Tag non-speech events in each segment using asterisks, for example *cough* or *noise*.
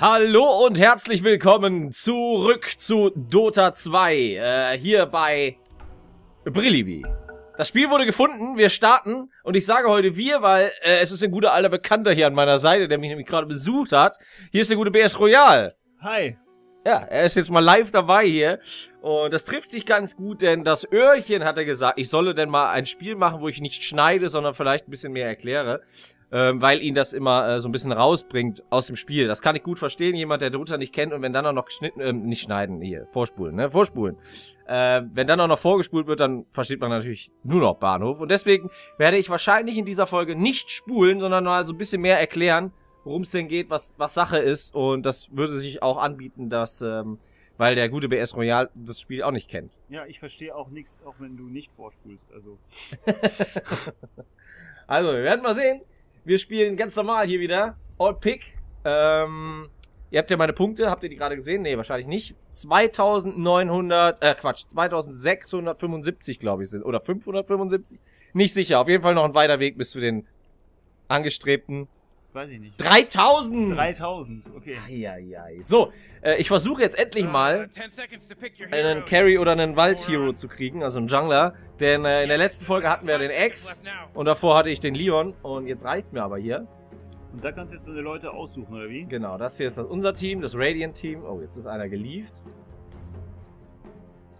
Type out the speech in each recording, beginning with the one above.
Hallo und herzlich willkommen zurück zu Dota 2, äh, hier bei Brillibi. Das Spiel wurde gefunden, wir starten und ich sage heute wir, weil äh, es ist ein guter alter Bekannter hier an meiner Seite, der mich nämlich gerade besucht hat. Hier ist der gute BS Royal. Hi. Ja, er ist jetzt mal live dabei hier und das trifft sich ganz gut, denn das Öhrchen hat er gesagt, ich solle denn mal ein Spiel machen, wo ich nicht schneide, sondern vielleicht ein bisschen mehr erkläre ähm, weil ihn das immer äh, so ein bisschen rausbringt aus dem Spiel. Das kann ich gut verstehen, jemand, der Dota nicht kennt und wenn dann auch noch geschnitten, ähm, nicht schneiden, hier, vorspulen, ne, vorspulen. Äh, wenn dann auch noch vorgespult wird, dann versteht man natürlich nur noch Bahnhof. Und deswegen werde ich wahrscheinlich in dieser Folge nicht spulen, sondern mal so ein bisschen mehr erklären, worum es denn geht, was, was Sache ist. Und das würde sich auch anbieten, dass, ähm, weil der gute BS Royal das Spiel auch nicht kennt. Ja, ich verstehe auch nichts, auch wenn du nicht vorspulst. Also. *laughs* also, wir werden mal sehen. Wir spielen ganz normal hier wieder. All Pick. Ähm, ihr habt ja meine Punkte. Habt ihr die gerade gesehen? Nee, wahrscheinlich nicht. 2900, äh, Quatsch, 2675, glaube ich, sind. Oder 575? Nicht sicher. Auf jeden Fall noch ein weiter Weg bis zu den angestrebten Weiß ich nicht. 3000! 3000, okay. Eieiei. So, äh, ich versuche jetzt endlich mal einen Carry oder einen Wald-Hero zu kriegen, also einen Jungler. Denn äh, in der letzten Folge hatten wir den X und davor hatte ich den Leon und jetzt reicht's mir aber hier. Und da kannst du jetzt deine Leute aussuchen, oder wie? Genau, das hier ist das unser Team, das Radiant-Team. Oh, jetzt ist einer gelieft.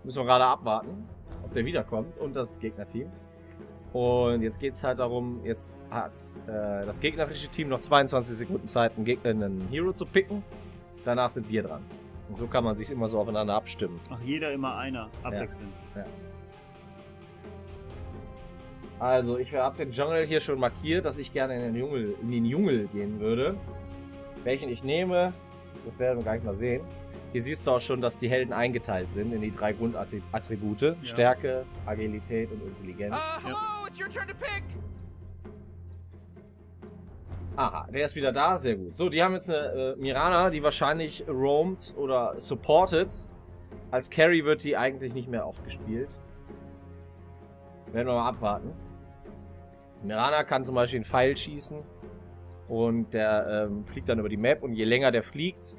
Müssen wir gerade abwarten, ob der wiederkommt und das Gegnerteam. Und jetzt geht es halt darum, jetzt hat äh, das gegnerische Team noch 22 Sekunden Zeit, einen, Gegner, einen Hero zu picken. Danach sind wir dran. Und so kann man sich immer so aufeinander abstimmen. Ach, jeder immer einer, abwechselnd. Ja. ja. Also, ich habe den Jungle hier schon markiert, dass ich gerne in den, Dschungel, in den Dschungel gehen würde. Welchen ich nehme, das werden wir gleich mal sehen. Hier siehst du auch schon, dass die Helden eingeteilt sind in die drei Grundattribute. Ja. Stärke, Agilität und Intelligenz. Ja. It's your turn to pick. Aha, der ist wieder da, sehr gut. So, die haben jetzt eine äh, Mirana, die wahrscheinlich roamed oder supported. Als Carry wird die eigentlich nicht mehr oft gespielt. Werden wir mal abwarten. Mirana kann zum Beispiel einen Pfeil schießen und der ähm, fliegt dann über die Map und je länger der fliegt,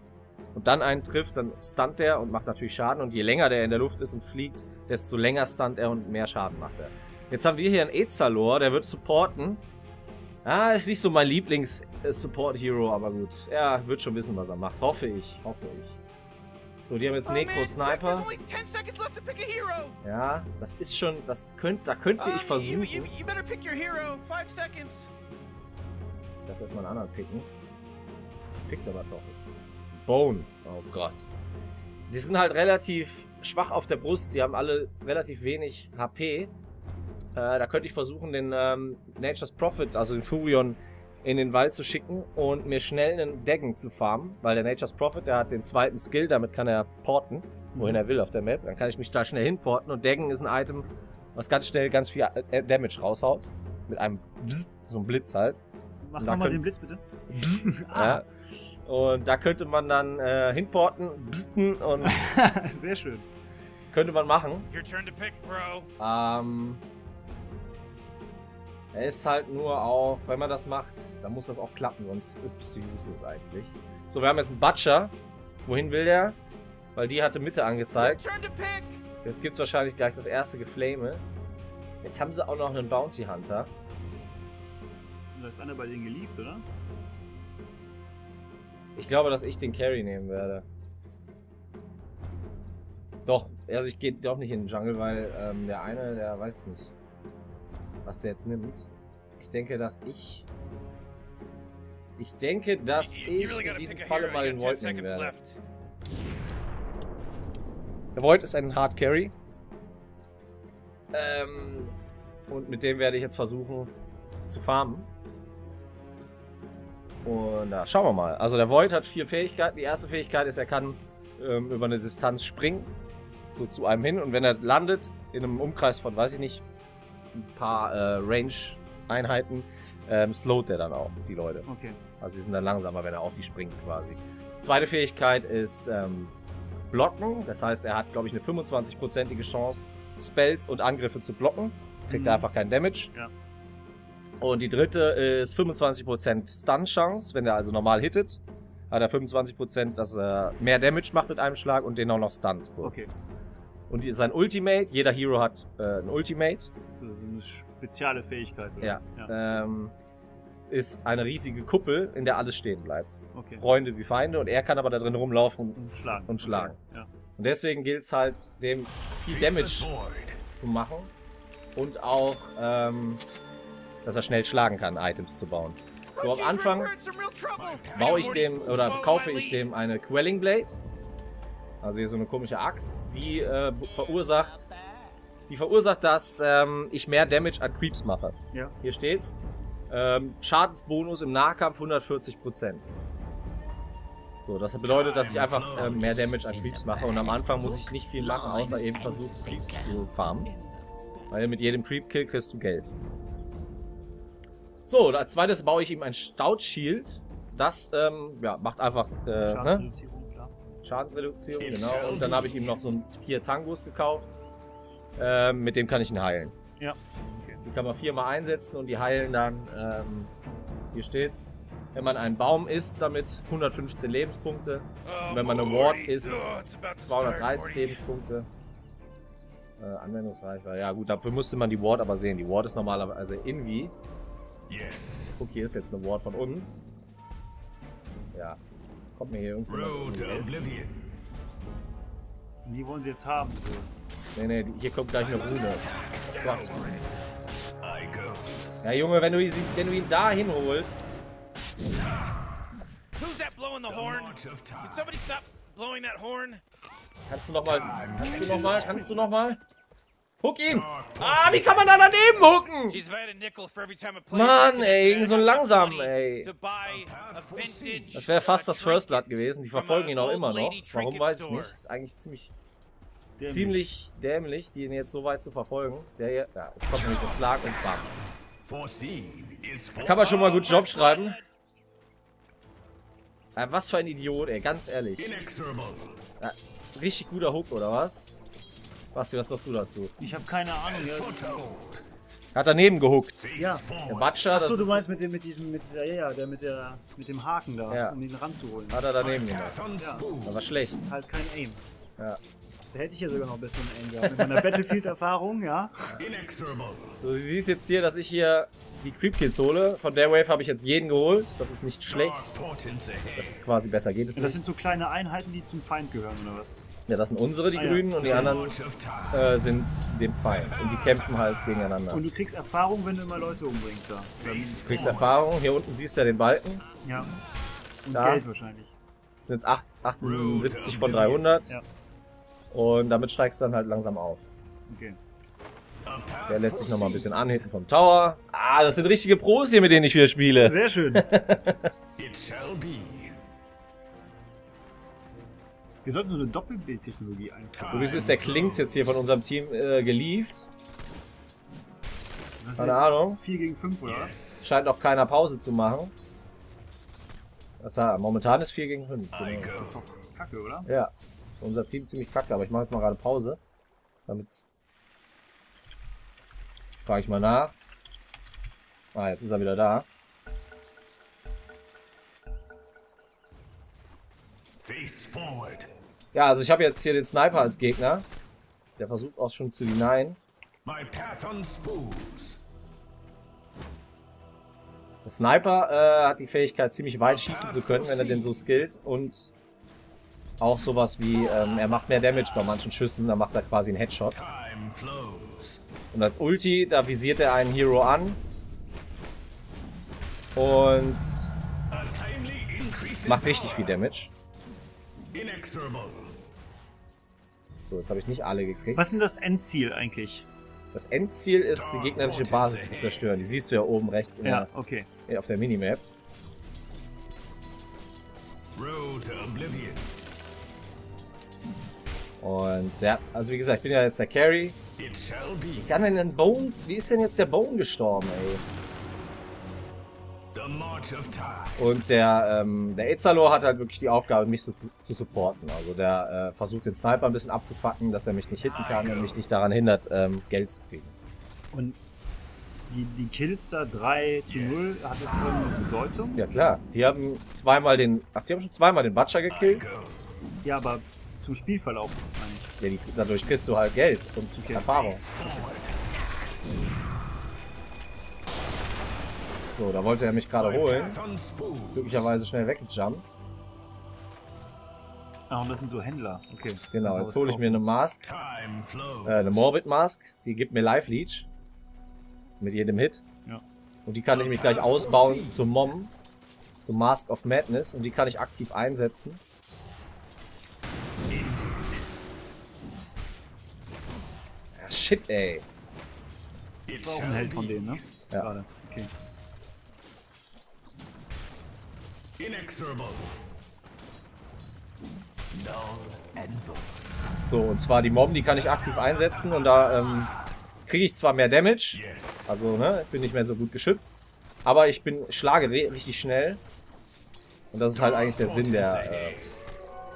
und dann einen trifft, dann stunt er und macht natürlich Schaden. Und je länger der in der Luft ist und fliegt, desto länger stunt er und mehr Schaden macht er. Jetzt haben wir hier einen Ezalor, der wird supporten. Ah, ist nicht so mein Lieblings-Support-Hero, aber gut. Er wird schon wissen, was er macht. Hoffe ich, hoffe ich. So, die haben jetzt oh, Necro-Sniper. Ja, das ist schon, das könnte, da könnte ich versuchen. Lass erstmal einen anderen picken. Das pickt aber doch jetzt. Bone. Oh Gott. Die sind halt relativ schwach auf der Brust. Die haben alle relativ wenig HP. Äh, da könnte ich versuchen, den ähm, Nature's Prophet, also den Furion, in den Wald zu schicken und mir schnell einen Daggen zu farmen. Weil der Nature's Prophet, der hat den zweiten Skill, damit kann er porten, wohin er will auf der Map. Dann kann ich mich da schnell hinporten. Und Daggen ist ein Item, was ganz schnell ganz viel äh, Damage raushaut. Mit einem Bzz, so einem Blitz halt. Mach nochmal den Blitz bitte. Bzz, *laughs* ah. ja. Und da könnte man dann äh, hinporten, bsten und. *laughs* Sehr schön. Könnte man machen. Your turn to pick, bro. Ähm. Er ist halt nur auch, wenn man das macht, dann muss das auch klappen, sonst ist es useless eigentlich. So, wir haben jetzt einen Butcher. Wohin will der? Weil die hatte Mitte angezeigt. Jetzt gibt es wahrscheinlich gleich das erste Geflame. Jetzt haben sie auch noch einen Bounty Hunter. Da ist einer bei denen gelieft, oder? Ich glaube, dass ich den Carry nehmen werde. Doch, also ich gehe doch nicht in den Jungle, weil ähm, der eine, der weiß ich nicht, was der jetzt nimmt. Ich denke, dass ich... Ich denke, dass ich in diesem Falle mal den Void nehmen werde. Der Void ist ein Hard Carry. Ähm, und mit dem werde ich jetzt versuchen zu farmen. Und na, schauen wir mal. Also der Void hat vier Fähigkeiten. Die erste Fähigkeit ist, er kann ähm, über eine Distanz springen. So zu einem hin. Und wenn er landet, in einem Umkreis von, weiß ich nicht, ein paar äh, Range-Einheiten, ähm, slowt er dann auch die Leute. Okay. Also die sind dann langsamer, wenn er auf die springt quasi. Zweite Fähigkeit ist ähm, Blocken. Das heißt, er hat, glaube ich, eine 25-prozentige Chance, Spells und Angriffe zu blocken. Kriegt mhm. er einfach keinen Damage. Ja. Und die dritte ist 25% Stun-Chance, wenn er also normal hittet. hat er 25%, dass er mehr Damage macht mit einem Schlag und den auch noch stunt. Kurz. Okay. Und die- sein Ultimate, jeder Hero hat äh, ein Ultimate, So, so eine spezielle Fähigkeit, oder? Ja. ja. ähm, ist eine riesige Kuppel, in der alles stehen bleibt. Okay. Freunde wie Feinde und er kann aber da drin rumlaufen. Und schlagen. Und schlagen. Okay. Ja. Und deswegen gilt es halt, dem viel Damage zu machen und auch, ähm, dass er schnell schlagen kann, Items zu bauen. So am Anfang baue ich dem oder kaufe ich dem eine Quelling Blade. Also hier so eine komische Axt, die äh, verursacht, die verursacht, dass ähm, ich mehr Damage an Creeps mache. Ja. Hier steht's. Ähm, Schadensbonus im Nahkampf 140%. So, das bedeutet, dass ich einfach ähm, mehr Damage an Creeps mache und am Anfang muss ich nicht viel machen, außer eben versuchen, Creeps zu farmen. Weil mit jedem Creep-Kill kriegst du Geld. So, als zweites baue ich ihm ein Stout Shield. Das ähm, ja, macht einfach äh, ne? Schadensreduzierung. Schadensreduktion, genau. Und dann habe ich ihm noch so ein vier Tangos gekauft. Ähm, mit dem kann ich ihn heilen. Ja. Okay. Die kann man viermal einsetzen und die heilen dann, ähm, hier steht's, wenn man einen Baum isst, damit 115 Lebenspunkte. Und wenn man eine Ward isst, 230 Lebenspunkte. Äh, Anwendungsreichweite. Ja gut, dafür musste man die Ward aber sehen. Die Ward ist normalerweise Invi. Yes. Guck, hier ist jetzt eine Ward von uns. Ja. Kommt mir hier irgendwo. Road to oblivion. Und die wollen sie jetzt haben. So. Nee, nee, hier kommt gleich eine Rune. Gott. Ja, Junge, wenn du, ihn, wenn du ihn da hinholst. Who's that blowing the The horn? march of time. Can somebody stop blowing that horn? Kannst du nochmal. Kannst du nochmal? Kannst du nochmal? Huck ihn! Ah, wie kann man da daneben player Mann, ey, so langsam, ey. Das wäre fast das First Blood gewesen. Die verfolgen ihn auch immer noch. Warum weiß ich nicht. Ist eigentlich ziemlich, Dämlich. ziemlich dämlich, die ihn jetzt so weit zu verfolgen. Der hier. Ja, jetzt kommt nämlich das Schlag und bam. Kann man schon mal gut Job schreiben. Ja, was für ein Idiot, ey, ganz ehrlich. Ja, richtig guter Hook, oder was? Basti, was sagst du dazu? Ich habe keine Ahnung. Ja. Hat daneben gehuckt. Ja. Der das Achso, du meinst mit dem, mit diesem, mit dieser, ja, ja, der mit der, mit dem Haken da, Ja. um ihn ranzuholen. hat er daneben gemacht. On spoon. Aber schlecht. Halt kein Aim. Ja. Da hätte ich ja sogar noch ein bisschen Aim gehabt. Mit meiner Battlefield-Erfahrung, ja. Inexorable. So, du siehst jetzt hier, dass ich hier die Creep Kills hole. Von der Wave habe ich jetzt jeden geholt. Das ist nicht schlecht. Das ist quasi besser. Geht es Das nicht. sind so kleine Einheiten, die zum Feind gehören, oder was? Ja, das sind unsere, die Ah, ja. Grünen, und die anderen äh, sind dem Feind. Und die kämpfen halt gegeneinander. Und du kriegst Erfahrung, wenn du immer Leute umbringst da. Du kriegst. Erfahrung. Hier unten siehst du ja den Balken. Ja. Und Da. Geld wahrscheinlich. Das sind jetzt acht- 78 von 300. Ja. Und damit steigst du dann halt langsam auf. Okay. Der lässt sich nochmal ein bisschen anhitten vom Tower. Ah, das sind richtige Pros hier, mit denen ich wieder spiele. Sehr schön. *laughs* It shall be. Wir sollten so eine Doppelbildtechnologie einführen. Übrigens ist der Klinks jetzt hier von unserem Team äh, gelieft. Das Keine Ahnung. 4 gegen 5 oder was? Yes. Scheint auch keiner Pause zu machen. Das ja, momentan ist 4 gegen 5. I Genau. go. Ist doch kacke, oder? Ja, unser Team ziemlich kacke, aber ich mache jetzt mal gerade Pause. Damit frage ich mal nach. Ah, jetzt ist er wieder da. Face forward. Ja, also ich habe jetzt hier den Sniper als Gegner. Der versucht auch schon zu hinein. My path on spoons. Der Sniper äh, hat die Fähigkeit, ziemlich weit schießen zu können, wenn er den so skillt. Und auch sowas wie, ähm, er macht mehr Damage bei manchen Schüssen, da macht er quasi einen Headshot. Time flows. Und als Ulti, da visiert er einen Hero an. Und macht richtig viel. Damage. So, jetzt habe ich nicht alle gekriegt. Was ist denn das Endziel eigentlich? Das Endziel ist, die gegnerische Basis zu zerstören. Die siehst du ja oben rechts in Ja, okay. der, auf der Minimap. Road to oblivion. Und ja, also wie gesagt, ich bin ja jetzt der Carry. It shall be. Wie kann denn ein Bone, wie ist denn jetzt der Bone gestorben, ey? The march of time. Und der, ähm, der Ezalor hat halt wirklich die Aufgabe, mich so zu, zu supporten. Also der äh, versucht den Sniper ein bisschen abzufacken, dass er mich nicht hitten kann und mich nicht daran hindert, ähm, Geld zu kriegen. Und Die, die Kills da 3 zu 0, hat das irgendeine Bedeutung? Ja klar, die haben zweimal den. Ach, die haben schon zweimal den Butcher gekillt. Ja, aber zum Spielverlauf. Ja, die, dadurch kriegst du halt Geld und Okay. Erfahrung. So, da wollte er mich gerade holen. Glücklicherweise schnell weggejumpt. Ah, und das sind so Händler. Okay. Genau, Also jetzt hole ich mir eine Mask. Äh, eine Morbid Mask. Die gibt mir Life Leech. Mit jedem Hit. Ja. Und die kann ich mich gleich ausbauen zum Mom. Zum Mask of Madness. Und die kann ich aktiv einsetzen. Shit, ey. Das war auch ein Held von denen, ne? Ja. Gerade. Okay. Inexorable. So, und zwar die Mom, die kann ich aktiv einsetzen. Und da ähm, kriege ich zwar mehr Damage. Also, ne, ich bin nicht mehr so gut geschützt. Aber ich bin schlage richtig schnell. Und das ist halt eigentlich der Sinn der, äh,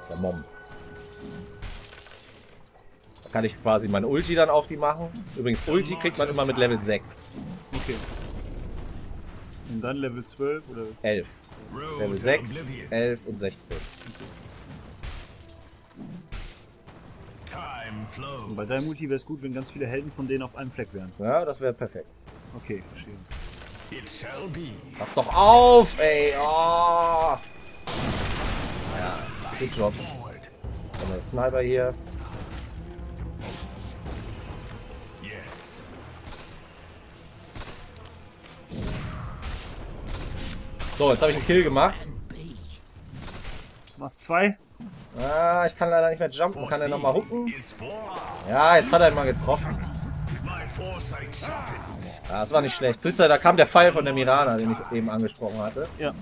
der Mom. Kann ich quasi mein Ulti dann auf die machen. Übrigens, Ulti kriegt man immer mit Level 6. Okay. Und dann Level 12 oder 11. Road Level to 6, oblivion. 11 und 16. Time flows. bei deinem Multi wäre es gut, wenn ganz viele Helden von denen auf einem Fleck wären. Ja, das wäre perfekt. Okay, verstehe. It shall be. Pass doch auf, ey. Oh. Ja, good job. Dann der Sniper hier. So, jetzt habe ich einen Kill gemacht. Du machst zwei? Ah, ich kann leider nicht mehr jumpen. Kann er nochmal hucken? Ja, jetzt hat er ihn mal getroffen. Ja, das war nicht schlecht. Siehst du, da kam der Pfeil von der Mirana, den ich eben angesprochen hatte. Ja.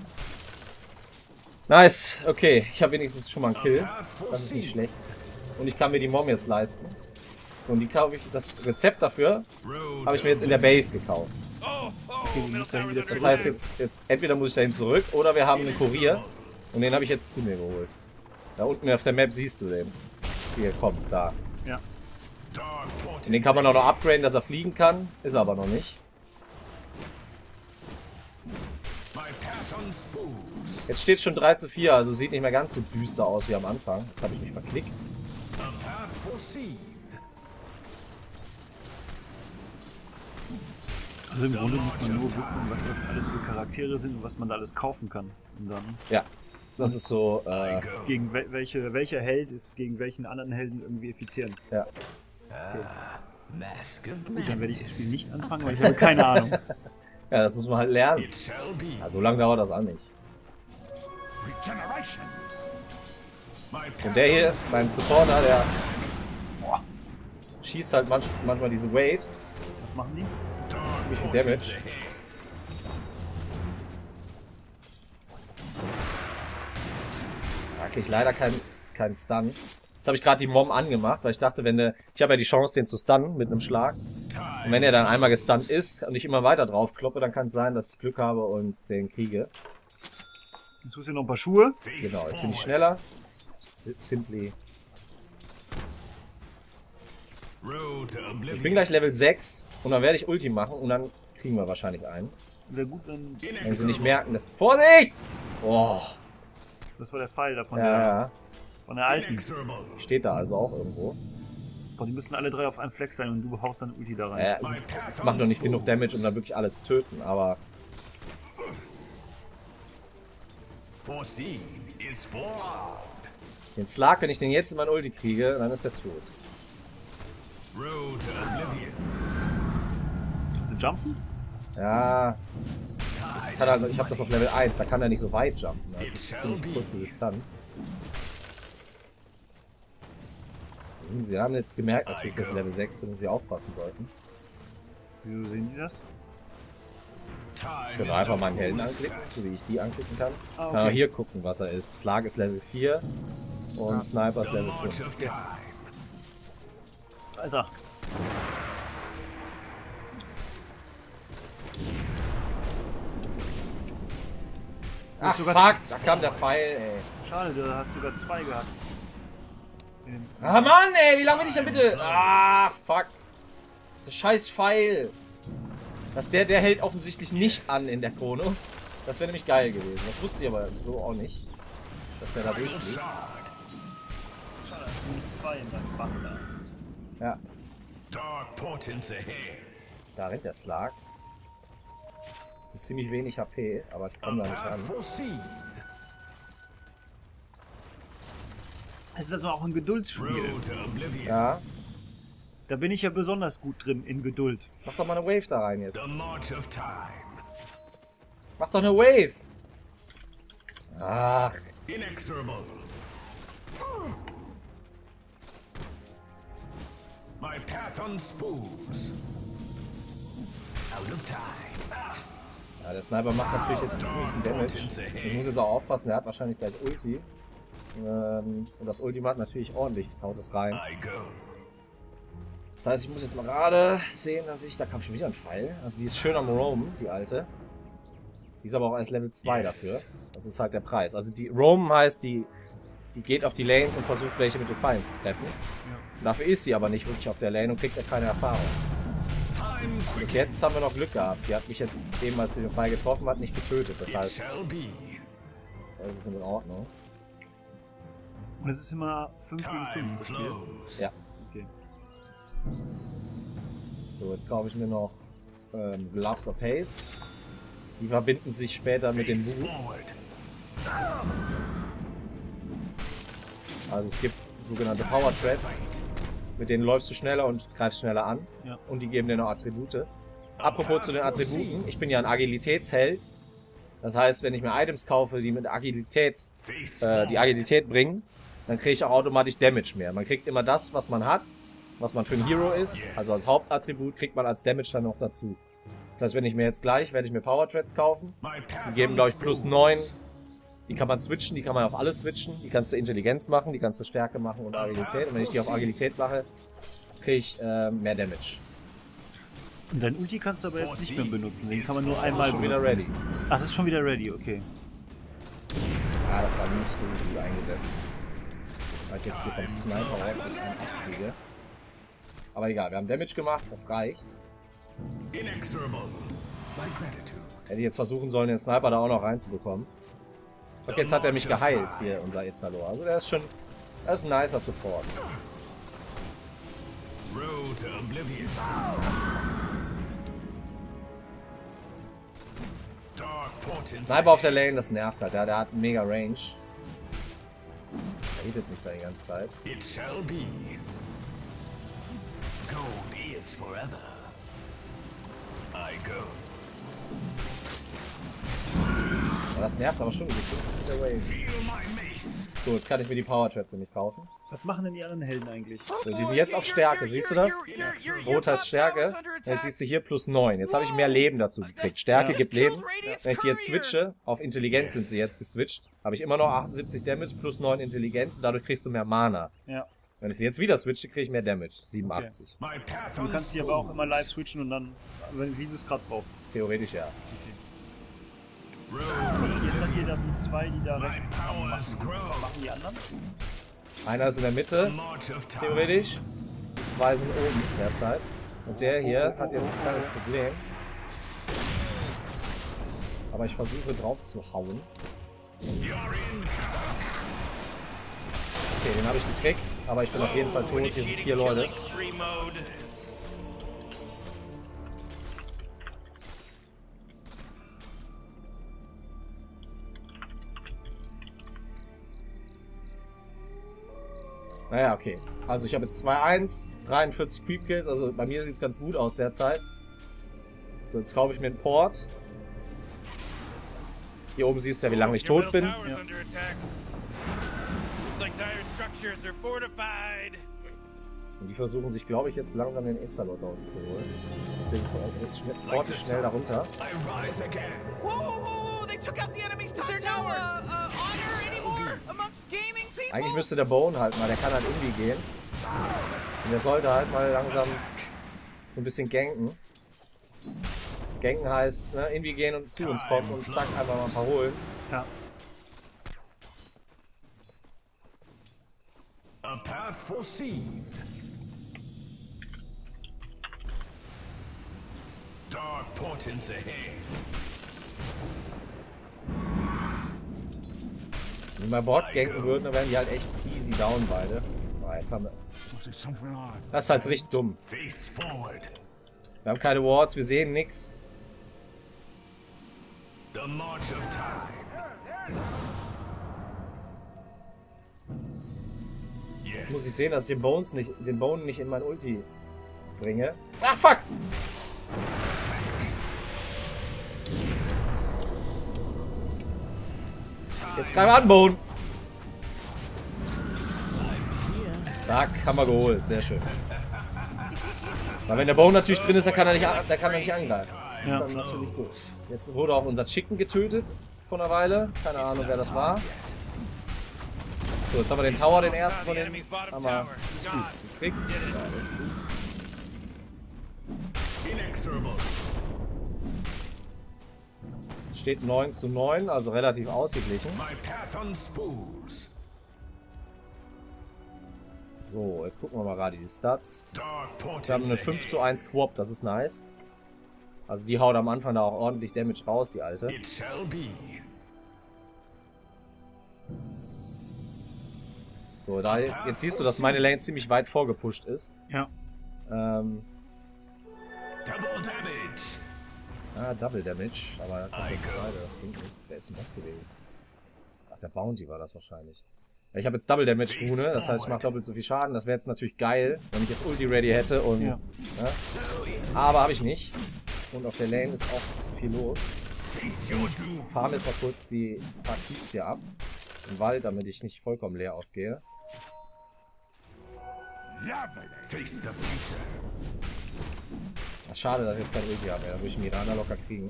Nice, okay. Ich habe wenigstens schon mal einen Kill. Das ist nicht schlecht. Und ich kann mir die Mom jetzt leisten. Und die kaufe ich, das Rezept dafür habe ich mir jetzt in der Base gekauft. Musst dann tower's wieder under Das zurück. heißt jetzt, jetzt entweder muss ich dahin zurück oder wir haben einen Kurier. Und den habe ich jetzt zu mir geholt. Da unten auf der Map siehst du den. Hier, kommt, da. Ja. Und den kann man auch noch upgraden, dass er fliegen kann. Ist er aber noch nicht. My path unspools. Jetzt steht schon 3 zu 4, also sieht nicht mehr ganz so düster aus wie am Anfang. Jetzt habe ich mich verklickt. Also im Grunde muss man nur wissen, was das alles für Charaktere sind und was man da alles kaufen kann. Und dann Ja, das ist so, äh, gegen wel welche, welcher Held ist gegen welchen anderen Helden irgendwie effizient. ja. Mask of Gut, dann werde ich das Spiel nicht anfangen, weil ich habe keine Ahnung. *laughs* Ja, das muss man halt lernen. Ja, so lange dauert das auch nicht. Und der hier, mein Supporter, der boah, schießt halt manch, manchmal diese Waves. Was machen die? Ziemlich viel Damage. Da krieg ich leider keinen keinen Stun. Jetzt habe ich gerade die Mom angemacht, weil ich dachte, wenn der, ich habe ja die Chance, den zu stunnen mit einem Schlag. Und wenn er dann einmal gestunt ist und ich immer weiter drauf kloppe, dann kann es sein, dass ich Glück habe und den kriege. Jetzt suchst du noch ein paar Schuhe. Genau, jetzt bin ich schneller. Si- Simply. Ich bin gleich Level 6 und dann werde ich Ulti machen und dann kriegen wir wahrscheinlich einen. Wäre gut, wenn. Wenn sie nicht merken, dass. Vorsicht! Oh, Das war der Pfeil da von, ja, der, ja. von der alten. Steht da also auch irgendwo. Boah, die müssen alle drei auf einem Fleck sein und du haust dann Ulti da rein. Ja, ich mache noch nicht genug. Damage, um da wirklich alle zu töten, aber den Slark, wenn ich den jetzt in mein Ulti kriege, dann ist er tot. Road du jumpen? Ja, ich, kann also, ich habe das auf Level 1, da kann er nicht so weit jumpen. Das ist eine ziemlich kurze Distanz. Sie haben jetzt gemerkt natürlich, dass Level 6 bin und sie aufpassen sollten. Wieso sehen die das? Ich kann einfach meinen Helden anklicken, so wie ich die anklicken kann. Ah, Kann okay. hier gucken, was er ist. Slark ist Level 4 und Sniper ist Level march 5. of time. Ach sogar fuck, da kam der Pfeil, ey. Schade, der hat sogar zwei gehabt. Den- Ah Mann, ey, wie lange bin ich denn bitte? Ah, fuck. Der scheiß Pfeil. Dass der, der hält offensichtlich nicht an in der Chrono. Das wäre nämlich geil gewesen. Das wusste ich aber so auch nicht. Dass der da Final durchfliegt. shard. Da ist nur zwei in deinem Bach da. Ja, Dark portents ahead. da rennt der Slark. Mit ziemlich wenig HP, aber ich A komme da nicht ran. Es ist also auch ein Geduldsspiel. Ja, Da bin ich ja besonders gut drin in Geduld. mach doch mal eine Wave da rein jetzt. The march of time. Mach doch eine Wave! Ach, Inexorable. My path unspools. Out of time. Ah, ja, der Sniper macht natürlich jetzt ziemlichen Damage. Ich muss jetzt auch aufpassen, der hat wahrscheinlich gleich Ulti. Ähm, und das Ulti macht natürlich ordentlich, haut es rein. Das heißt, ich muss jetzt mal gerade sehen, dass ich. Da kam schon wieder ein Pfeil. Also die ist schön am Roam, die alte. Die ist aber auch erst Level 2 Yes. dafür. Das ist halt der Preis. Also die Roam heißt, die, die geht auf die Lanes und versucht welche mit den Pfeilen zu treffen. Dafür ist sie aber nicht wirklich auf der Lane und kriegt ja keine Erfahrung. Bis jetzt haben wir noch Glück gehabt. Die hat mich jetzt eben, als sie den Pfeil getroffen hat, nicht getötet. Das heißt, das ist in Ordnung. Und es ist immer 5 gegen Time 5 das Spiel. flows. Ja. Okay. So, jetzt kaufe ich mir noch ähm, Gloves of Haste. Die verbinden sich später mit den Boots. Also es gibt sogenannte Power Threads, mit denen läufst du schneller und greifst schneller an. Ja. Und die geben dir noch Attribute. Apropos zu den Attributen, ich bin ja ein Agilitätsheld. Das heißt, wenn ich mir Items kaufe, die mit Agilität, äh, die. Agilität bringen, dann kriege ich auch automatisch Damage mehr. Man kriegt immer das, was man hat, was man für ein Hero ist. Also als Hauptattribut kriegt man als Damage dann noch dazu. Das heißt, wenn ich mir jetzt gleich, werde ich mir Power Threads kaufen. Die geben, glaube ich, plus unspools. 9. Die kann man switchen, die kann man auf alles switchen. Die kannst du Intelligenz machen, die kannst du Stärke machen und Agilität. Und wenn ich die auf Agilität mache, kriege ich äh, mehr Damage. Und dein Ulti kannst du aber jetzt nicht mehr benutzen. Den kann man nur einmal Schon wieder benutzen. ready. Ach, das ist schon wieder ready, okay. Ja, das war nicht so gut eingesetzt. Weil ich jetzt hier vom Sniper ordentlich einen abkriege. Aber egal, wir haben Damage gemacht, das reicht. Inexorable. My gratitude. Hätte ich jetzt versuchen sollen, den Sniper da auch noch reinzubekommen. Und jetzt hat er mich geheilt, hier, unser Itzalo. Also der ist schon, das ist ein nicer Support. Road to oblivion. Dark portents. Sniper auf der Lane, das nervt halt. Ja, der hat mega Range. Der hittet mich da die ganze Zeit. It shall be. Gold is forever. I go. Das nervt aber schon ein bisschen. So, jetzt kann ich mir die Power Traps nämlich kaufen. Was machen denn die anderen Helden eigentlich? So, die sind jetzt auf Stärke, siehst du das? Rot heißt Stärke. Jetzt siehst du hier plus 9. Jetzt habe ich mehr Leben dazu gekriegt. Stärke gibt Leben. Wenn ich die jetzt switche, auf Intelligenz sind sie jetzt geswitcht, habe ich immer noch 78 Damage plus 9 Intelligenz und dadurch kriegst du mehr Mana. Ja. Wenn ich sie jetzt wieder switche, kriege ich mehr Damage. 87. My path Du kannst die aber auch immer live switchen und dann, wenn, wie du es gerade brauchst. Theoretisch ja. Road Jetzt hat da die zwei, die da rechts machen sind. grow. Was machen die anderen? Einer ist in der Mitte, theoretisch. Die zwei sind oben derzeit. Und der hier hat jetzt ein kleines Problem. Aber ich versuche drauf zu hauen. Okay, den habe ich gekriegt. Aber ich bin auf jeden Fall tot. Hier sind vier Leute. Naja, okay. Also ich habe jetzt 2-1, 43 Creep Kills. Also bei mir sieht es ganz gut aus derzeit. So, jetzt kaufe ich mir einen Port. Hier oben siehst du ja, wie lange ich tot bin. tower's under attack. Looks like dire structures are fortified. Und die versuchen sich, glaube ich, jetzt langsam den Ezalot da unten zu holen. Deswegen jetzt schnell, Port schnell darunter. I rise again. Whoa, whoa, whoa! They took out the enemy's tower. Eigentlich müsste der Bone halt mal, der kann halt irgendwie gehen. Und der sollte halt mal langsam so ein bisschen ganken. Ganken heißt, ne, irgendwie gehen und zu uns kommen und zack, einfach mal ein paar holen. Ja. A path foreseen. Dark Dark portents ahead. Wenn wir Bord ganken würden, dann wären die halt echt easy down beide. Aber jetzt haben wir... Das ist halt richtig dumm. Wir haben keine Wards, wir sehen nix. The march of time. Jetzt muss ich sehen, dass ich den Bones nicht, den Bone nicht in mein Ulti bringe. Ach fuck! Jetzt greif an, Bone! Zack, haben wir geholt. Sehr schön. Weil wenn der Bone natürlich drin ist, dann kann er nicht, an- dann kann er nicht angreifen. Das ist Ja. dann natürlich doof. Jetzt wurde auch unser Chicken getötet vor einer Weile. Keine Ahnung, wer das war. So, jetzt haben wir den Tower, den ersten von den haben wir gekriegt. Ja, das ist gut. Steht 9 zu 9, also relativ ausgeglichen. So, jetzt gucken wir mal gerade die Stats. Wir haben eine 5 zu 1 Quop, das ist nice. Also die haut am Anfang da auch ordentlich Damage raus, die alte. So, da jetzt siehst du, dass meine Lane ziemlich weit vorgepusht ist. Ja. Ähm, Double damage. Ah, Double Damage, aber da kommt der zweite, das bringt nichts. Wer ist denn das gewesen? Ach, der Bounty war das wahrscheinlich. Ich habe jetzt Double Damage Rune, das heißt, ich mache doppelt so viel Schaden. Das wäre jetzt natürlich geil, wenn ich jetzt Ulti ready hätte und. Ja. Ne? Aber habe ich nicht. Und auf der Lane ist auch zu viel los. Doom. Farm jetzt mal kurz die paar Keeps hier ab. Im Wald, damit ich nicht vollkommen leer ausgehe. Face the future. Schade, dass ich jetzt kein Ulti habe. Da würde ich Mirana locker kriegen.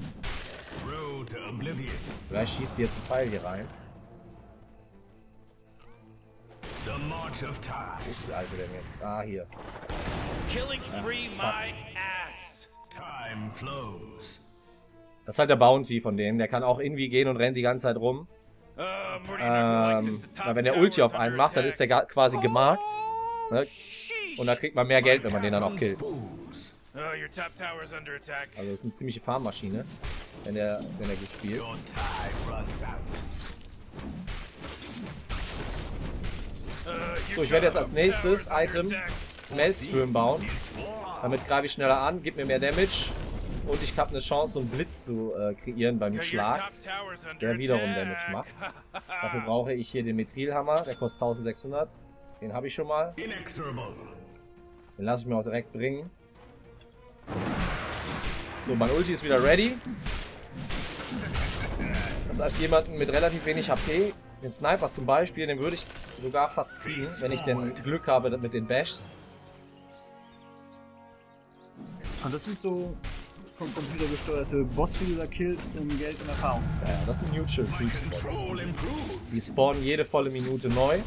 Vielleicht schießt sie jetzt einen Pfeil hier rein. Wo ist die alte denn jetzt? Ah, hier. Killing spree my ass. Time flows. Das ist halt der Bounty von denen. Der kann auch irgendwie gehen und rennt die ganze Zeit rum. Uh, Ähm, weil wenn der Ulti auf einen macht, dann ist der quasi gemarkt. Ne? Sheesh. Und da kriegt man mehr Geld, wenn man den dann auch killt. Also das ist eine ziemliche Farmmaschine, wenn er wenn er gut spielt. Your time runs out. Uh, So, ich werde jetzt als nächstes Item. Maelstrom bauen. Damit greife ich schneller an, gib mir mehr Damage. Und ich habe eine Chance, einen Blitz zu äh, kreieren beim Schlag. der wiederum. Damage macht. *laughs* Dafür brauche ich hier den Methrilhammer, der kostet 1600. Den habe ich schon mal. Den lasse ich mir auch direkt bringen. So, mein Ulti ist wieder ready. Das heißt, jemanden mit relativ wenig HP, den Sniper zum Beispiel, den würde ich sogar fast kriegen, wenn ich denn Glück habe mit den Bashs. Und das sind so vom Computer gesteuerte Bots, die du da killst, um Geld und Erfahrung. Ja, ja, das sind Neutral improved. Die spawnen jede volle Minute neu.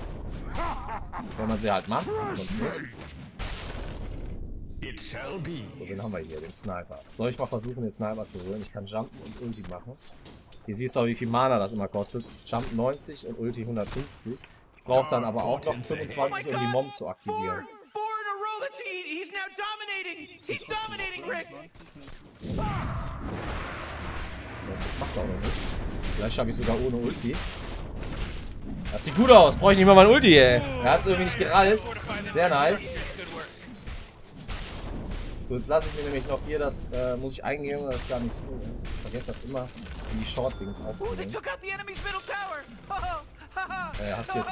Wenn man sie halt macht, sonst nicht. It shall be. So, den haben wir hier, den Sniper. Soll ich mal versuchen, den Sniper zu holen? Ich kann Jumpen und Ulti machen. Hier siehst du auch, wie viel Mana das immer kostet. Jump 90 und Ulti 150. Ich brauche dann aber auch noch Oh my 25, um die God. Mom zu aktivieren. Das macht auch noch nichts. Vielleicht schaffe ich sogar ohne Ulti. Das sieht gut aus. Brauche ich nicht mal mein Ulti, ey. Er hat es irgendwie nicht gerallt. Sehr nice. So, jetzt lasse ich mir nämlich noch hier das, äh, muss ich eingehen, das ist gar nicht, ich vergesse das immer, in die Short-Dings Oh, they aufzunehmen. Oh. *laughs* Äh, hast du jetzt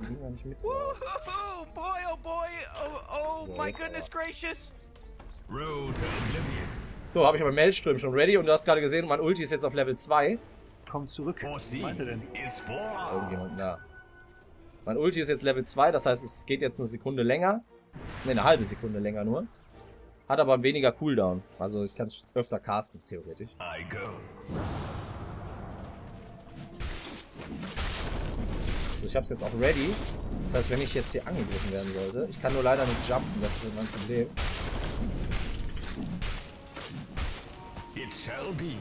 die Dinger nicht mit? Woohoo, boy, oh boy, oh, oh So, my goodness gracious. So, habe ich aber Maelstrom schon ready und du hast gerade gesehen, mein Ulti ist jetzt auf Level 2. Komm zurück. Was meint er denn? Irgendjemand da. Mein Ulti ist jetzt Level 2, das heißt, es geht jetzt eine Sekunde länger. Ne, eine halbe Sekunde länger nur. Hat aber weniger Cooldown. Also ich kann es öfter casten, theoretisch. I go. So, ich habe es jetzt auch ready. Das heißt, wenn ich jetzt hier angegriffen werden sollte, ich kann nur leider nicht jumpen, das ist mein Problem. It shall be.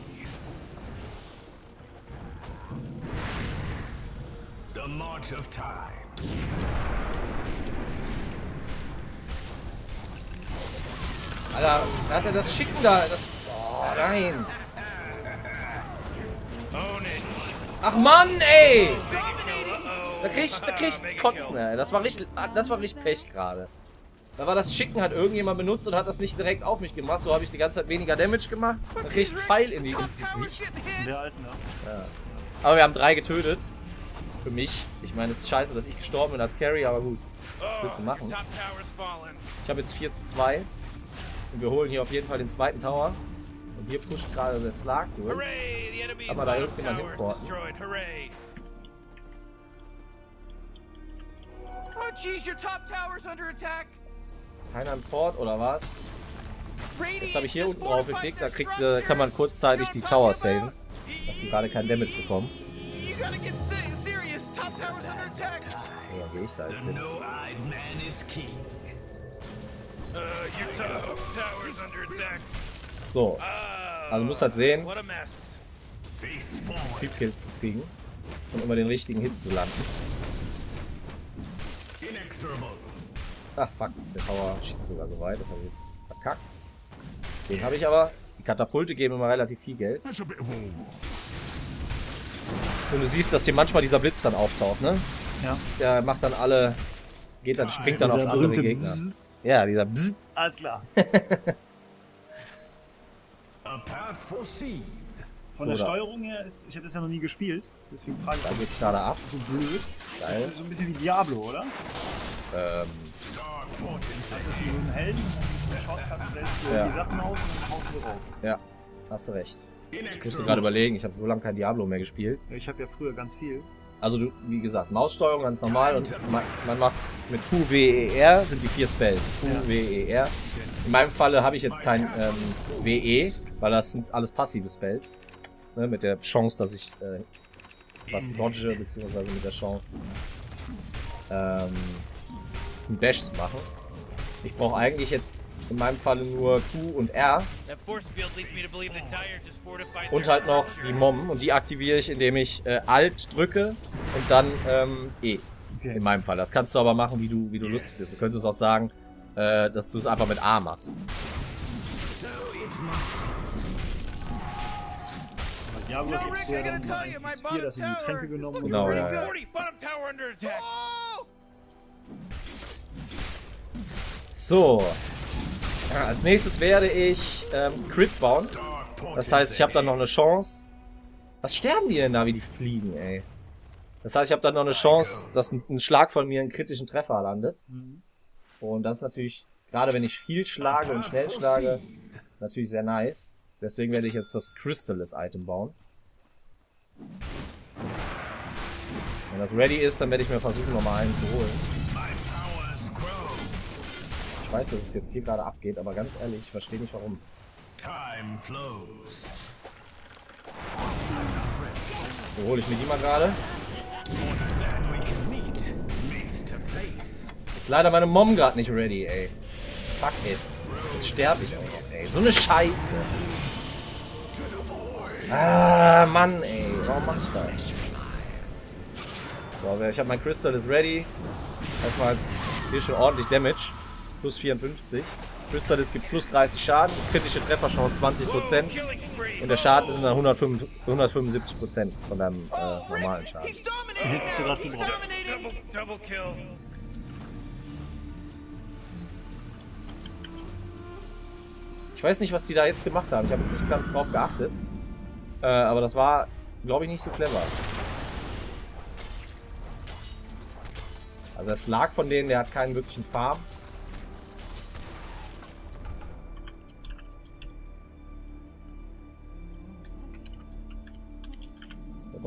The march of time. Alter, da hat er das Schicken da, das... Oh, nein. Ach Mann, ey! Da krieg ich, da das Kotzen, ey. Das war richtig, das war richtig Pech gerade. Da war das Schicken, hat irgendjemand benutzt und hat das nicht direkt auf mich gemacht. So habe ich die ganze Zeit weniger Damage gemacht. Dann krieg ich einen Pfeil in die, ins Gesicht. In der alten, ja. Aber wir haben drei getötet. Für mich. Ich meine, es ist scheiße, dass ich gestorben bin als Carry, aber gut. Oh, willst du machen? Ich habe jetzt 4 zu 2. Und wir holen hier auf jeden Fall den zweiten Tower. Und hier pusht gerade der Slark durch. Hooray! Aber da tower is hinporten. Oh, jeez, your top tower's under attack. Keiner im Port oder was? Jetzt habe ich hier unten drauf geklickt, da kriegt, äh, kann man kurzzeitig die Tower saven. Dass sie gerade kein Damage bekommen. Dann gehe ich da jetzt hin. So, Ah, also du musst halt sehen, what a mess. Face forward. viel Kills zu kriegen. Und immer den richtigen Hit zu landen. Ach fuck, der Tower schießt sogar so weit, das habe ich jetzt verkackt. Den habe ich aber. Die Katapulte geben immer relativ viel Geld. Und du siehst, dass hier manchmal dieser Blitz dann auftaucht, ne? Ja. Der macht dann alle. Geht dann, springt dann auf andere Gegner. Ja, dieser Bzzz. Alles klar. *laughs* A path foreseen. Von So, der da. Steuerung her ist, ich habe das ja noch nie gespielt, deswegen frage ich Da mich, geht's gerade ab. so blöd. Das Geil. ist so ein bisschen wie Diablo, oder? Ähm. Das ist wie so ein Helden mit Shortcuts wählst du Ja. die Sachen aus und dann haust du drauf. ja, hast du recht. Ich musste gerade überlegen, ich habe so lange kein Diablo mehr gespielt. Ich habe ja früher ganz viel. Also du, wie gesagt, Maussteuerung ganz normal und man, man macht mit Q, W, E, R sind die vier Spells. Q. W, E, R. In meinem Falle habe ich jetzt kein ähm, WE, weil das sind alles passive Spells. Ne, mit der Chance, dass ich äh, was dodge, beziehungsweise mit der Chance ähm, einen Dash zu machen. Ich brauche eigentlich jetzt in meinem Falle nur Q und R und halt noch die Mom und die aktiviere ich, indem ich äh, Alt drücke und dann ähm, E. Okay. In meinem Fall. Das kannst du aber machen, wie du, wie du lustig bist. Du könntest auch sagen, äh, dass du es einfach mit A machst. So it must Bei Diablo No, ist Rick, jetzt früher I gotta dann tell you, 1 my bis 4, bottom dass sie die tower Tränke is genommen looking Genau, ja, ja. good. 40, bottom tower under attack. Oh! So. Als nächstes werde ich ähm, Crit bauen. Das heißt, ich habe dann noch eine Chance. Was sterben die denn da, wie die fliegen, ey? Das heißt, ich habe dann noch eine Chance, dass ein, ein Schlag von mir einen kritischen Treffer landet. Und das ist natürlich, gerade wenn ich viel schlage und schnell schlage, natürlich sehr nice. Deswegen werde ich jetzt das Crystallis-Item bauen. Wenn das ready ist, dann werde ich mir versuchen, nochmal einen zu holen. Ich weiß, dass es jetzt hier gerade abgeht, aber ganz ehrlich, ich verstehe nicht warum. Time flows. So hole ich mir die mal gerade. Ist leider meine Mom gerade nicht ready, ey. Fuck it. Jetzt sterbe ich auch noch, ey. So eine Scheiße. Ah, Mann, ey. Warum mach ich das? So, ich habe mein Crystal ist ready. Erstmal jetzt hier schon ordentlich Damage. Plus 54. Crystal ist gibt plus 30 Schaden. Kritische Trefferchance 20%. Killing spree. Und der Schaden sind dann 105 175% von deinem äh, normalen Schaden. Hättest du gebraucht. Ich weiß nicht, was die da jetzt gemacht haben. Ich habe jetzt nicht ganz drauf geachtet. Äh, aber das war, glaube ich, nicht so clever. Also es lag von denen, der hat keinen wirklichen Farm.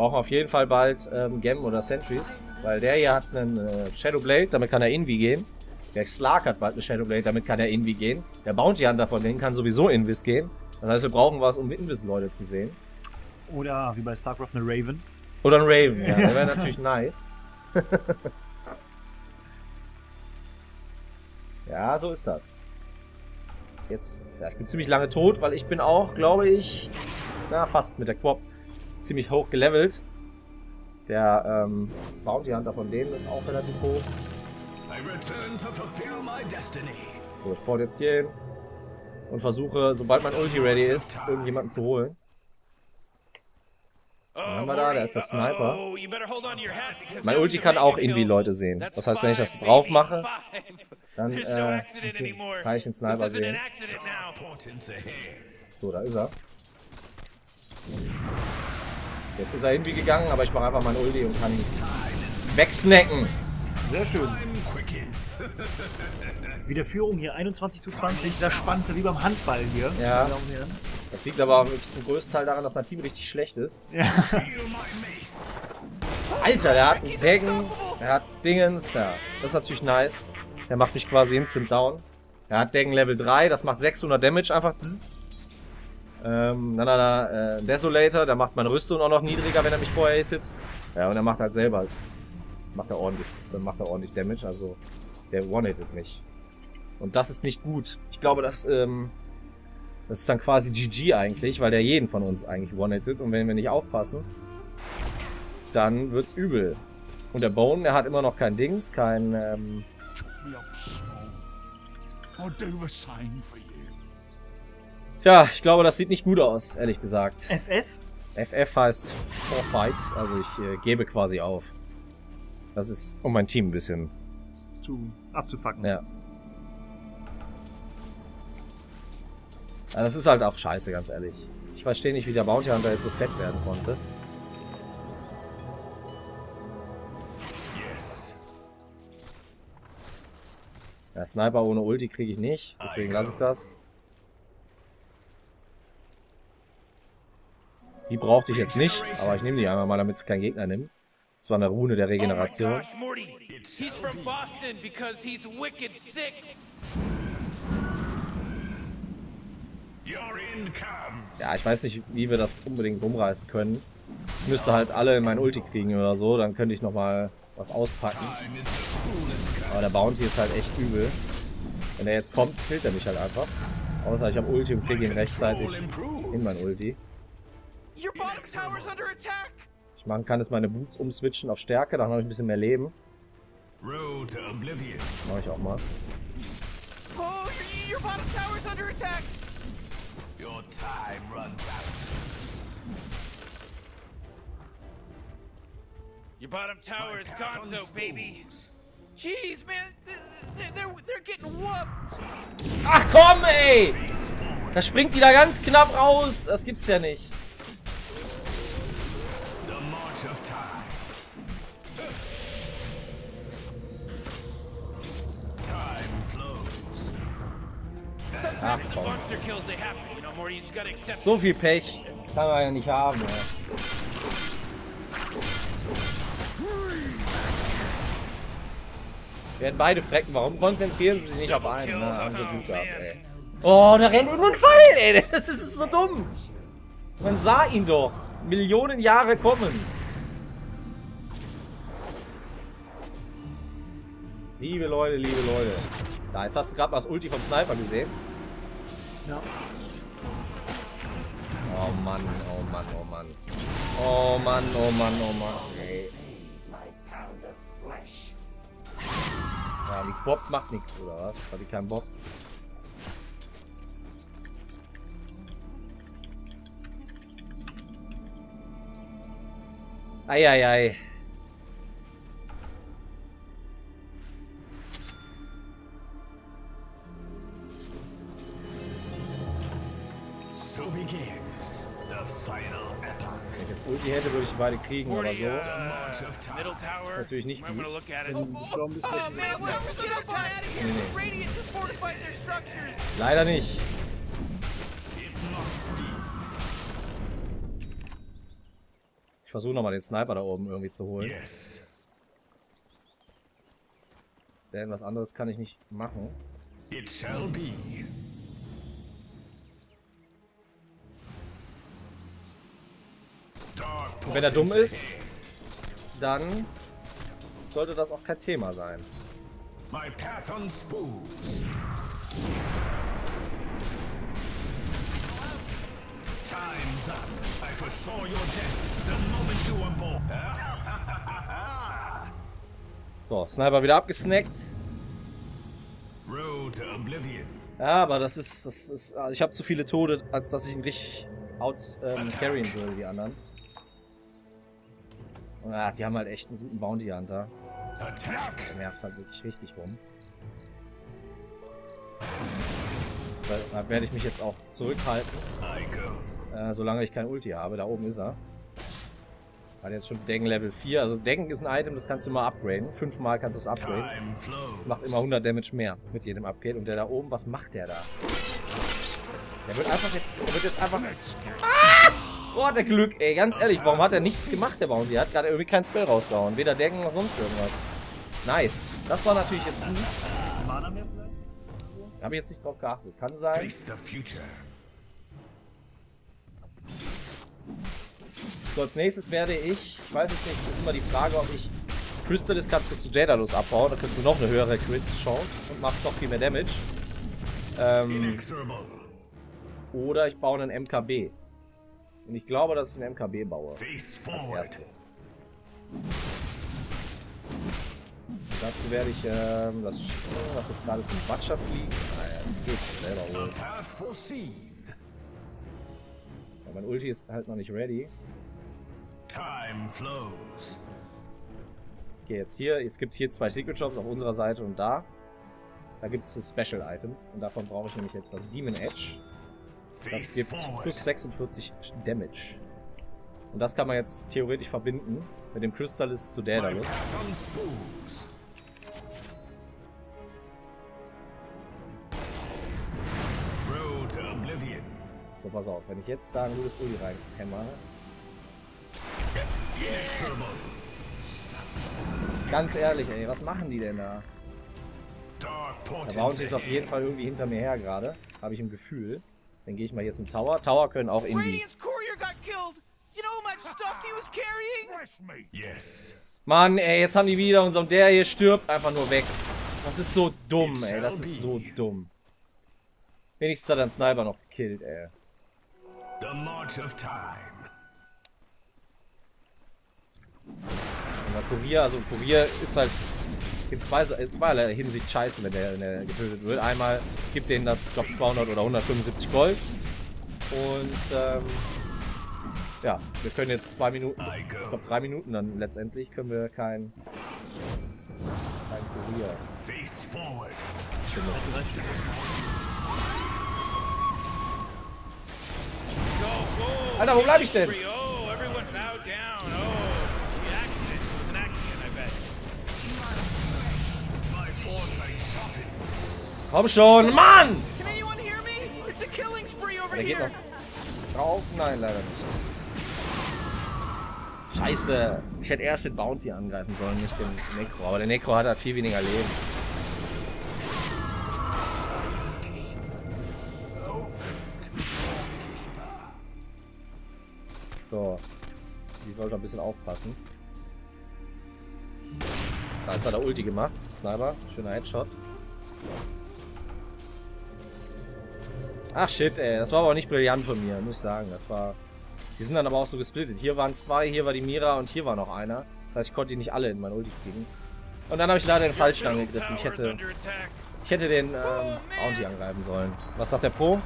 Brauchen auf jeden Fall bald ähm, Gem oder Sentries, weil der hier hat einen äh, Shadowblade, damit kann er Invi gehen. Der Slark hat bald eine Shadowblade, damit kann er Invi gehen. Der Bounty Hunter von denen kann sowieso Invis gehen. Das heißt, wir brauchen was, um Invis-Leute zu sehen. Oder wie bei StarCraft eine Raven. Oder ein Raven, ja. *laughs* Der wäre natürlich nice. *laughs* ja, so ist das. Jetzt, ja, ich bin ziemlich lange tot, weil ich bin auch, glaube ich, na, fast mit der Quop ziemlich hoch gelevelt. Der ähm, Bounty Hunter von denen ist auch relativ hoch. So, ich baue jetzt hier hin. Und versuche, sobald mein Ulti ready ist, irgendjemanden zu holen. Oh, haben wir da? Da ist der Sniper. Oh, Mein Ulti kann auch irgendwie. Leute sehen. Das heißt, wenn ich das drauf mache, dann äh, kann ich den Sniper sehen. So, da ist er. Jetzt ist er irgendwie gegangen, aber ich mache einfach mein Ulti und kann ihn wegsnacken. Sehr schön. *laughs* Wieder Führung hier 21 zu 20. Sehr spannend, so wie beim Handball hier. Ja. Das liegt aber wirklich zum größten Teil daran, dass mein Team richtig schlecht ist. Mace. Alter, der hat einen Daggen, der hat Dingens, ja. Das ist natürlich nice. Der macht mich quasi instant down. Er hat Daggen Level 3, das macht 600 Damage einfach. Bzzzt. Ähm, dann hat er äh, Desolator, der macht meine Rüstung auch noch niedriger, wenn er mich vorher hittet. Ja, und er macht halt selber, macht er ordentlich, dann macht er ordentlich Damage, also der one-hittet mich. Und das ist nicht gut. Ich glaube, das, ähm, das ist dann quasi GG eigentlich, weil der jeden von uns eigentlich one-hittet und wenn wir nicht aufpassen, dann wird's übel. Und der Bone, der hat immer noch kein Dings, kein, ähm. Tja, ich glaube, das sieht nicht gut aus, ehrlich gesagt. FF? FF heißt Forfight, also ich äh, gebe quasi auf. Das ist, um mein Team ein bisschen, Zu abzufacken. ja. Ja, das ist halt auch scheiße, ganz ehrlich. Ich verstehe nicht, wie der Bounty Hunter jetzt so fett werden konnte. Yes. Ja, Sniper ohne Ulti kriege ich nicht, deswegen lasse ich das. Die brauchte ich jetzt nicht, aber ich nehme die einmal mal, damit es kein Gegner nimmt. Das war eine Rune der Oh Regeneration. comes. Ja, ich weiß nicht, wie wir das unbedingt rumreißen können. Ich müsste halt alle in mein Ulti kriegen oder so, dann könnte ich nochmal was auspacken. Aber der Bounty ist halt echt übel. Wenn er jetzt kommt, killt er mich halt einfach. Außer ich habe Ulti und kriege ihn rechtzeitig in mein Ulti. Ich machen kann, ist meine Boots umswitchen auf Stärke, dann habe ich ein bisschen mehr Leben. Mache ich auch mal. Oh, your, bottom tower's under attack! Your time runs out. Your bottom tower is gonzo, baby. Jeez, man, th- th- they're, they're getting whooped! Ach komm, ey! Da springt die da ganz knapp raus. Das gibt's ja nicht. Accept So viel Pech kann man ja nicht haben. Ey. Werden beide frecken. Warum konzentrieren sie sich nicht auf einen? Na, haben sie Glück gehabt, ey. Oh, da rennt irgendwo ein Pfeil, ey. *laughs* Das ist so dumm. Man sah ihn doch. Millionen Jahre kommen. Liebe Leute, liebe Leute. Da, jetzt hast du gerade mal das Ulti vom Sniper gesehen. Ja. Oh Mann, oh Mann, oh Mann. Oh Mann, oh Mann, oh Mann. Ey. Ja, die Bob macht nichts, oder was? Hat die keinen Bob? Eieiei. So begins the final epoch. Wenn ich jetzt Ulti hätte, würde ich beide kriegen oder so. Natürlich nicht gut. Oh, structures! Leider nicht. Ich versuche nochmal den Sniper da oben irgendwie zu holen. Yes. Denn was anderes kann ich nicht machen. It shall be. Und wenn er dumm ist, dann sollte das auch kein Thema sein. My path on spools. Time's up. I foresaw your death the moment you were born. *laughs* So, Sniper wieder abgesnackt. Road to oblivion. Ja, aber das ist, das ist, also ich habe zu viele Tode, als dass ich ihn richtig out ähm, carryen würde, die anderen. Ah, die haben halt echt einen guten Bounty Hunter. Attack. Der nervt halt wirklich richtig rum. Da werde ich mich jetzt auch zurückhalten, äh, solange ich kein Ulti habe. Da oben ist er. Hat jetzt schon Deng Level 4. Also Deng ist ein Item, das kannst du mal upgraden. Fünfmal kannst du es upgraden. Das macht immer 100 Damage mehr mit jedem Upgrade. Und der da oben, was macht der da? Der wird einfach jetzt, der wird jetzt einfach... Ah! Boah, der Glück, ey, ganz ehrlich, warum hat er nichts gemacht, der Bounty? Der hat gerade irgendwie kein Spell rausgehauen. Weder Deng noch sonst irgendwas. Nice. Das war natürlich jetzt gut. Vielleicht? Habe ich jetzt nicht drauf geachtet. Kann sein. So, als nächstes werde ich, ich weiß es nicht, es ist immer die Frage, ob ich Crystallis kannst du zu Daedalus abbauen, dann kriegst du noch eine höhere Crit-Chance und machst noch viel mehr Damage. Ähm, oder ich baue einen MKB. Und ich glaube, dass ich einen MKB baue. Face Als erstes. Dazu werde ich ähm, das Sch- was jetzt gerade zum Butcher fliegt. Naja, geht selber holen. Ja, mein Ulti ist halt noch nicht ready. Time flows. Gehe jetzt hier. Es gibt hier zwei Secret Shops auf unserer Seite und da. Da gibt es so Special Items. Und davon brauche ich nämlich jetzt das Demon Edge. Das gibt plus 46 Damage. Und das kann man jetzt theoretisch verbinden mit dem Crystallis zu Daedalus. So, pass auf. Wenn ich jetzt da ein gutes Ulti reinhämmer, ganz ehrlich, ey, was machen die denn da? Der Bounty ist auf jeden Fall irgendwie hinter mir her gerade. Habe ich im Gefühl. Dann gehe ich mal hier zum Tower. Tower können auch in die... Radiant's courier got killed. You know how much stuff he was carrying? Yes. Mann, ey, jetzt haben die wieder und und der hier stirbt einfach nur weg. Das ist so dumm, ey. Das ist so dumm. Wenigstens hat er einen Sniper noch gekillt, ey. The march of time. Aber Kurier, also Kurier ist halt in zwei, in zweierlei Hinsicht scheiße, wenn der, wenn der getötet wird. Einmal gibt denen das, ich glaube, 200 oder 175 Gold. Und, ähm, ja, wir können jetzt zwei Minuten, ich glaube drei Minuten dann letztendlich, können wir kein, kein Kurier benutzen. Alter, wo bleib ich denn? Komm schon, Mann! Der geht noch drauf? Nein, leider nicht. Scheiße. Ich hätte erst den Bounty angreifen sollen, nicht den Necro. Aber der Necro hat halt viel weniger Leben. So. Die sollte ein bisschen aufpassen. Da jetzt hat er Ulti gemacht. Sniper. Schöner Headshot. Ach shit, ey. Das war aber auch nicht brillant von mir, muss ich sagen. Das war. Die sind dann aber auch so gesplittet. Hier waren zwei, hier war die Mira und hier war noch einer. Das heißt, ich konnte die nicht alle in mein Ulti kriegen. Und dann habe ich leider den falschen angegriffen. Ich hätte, ich hätte den ähm, Bounty angreifen sollen. Was sagt der Pro?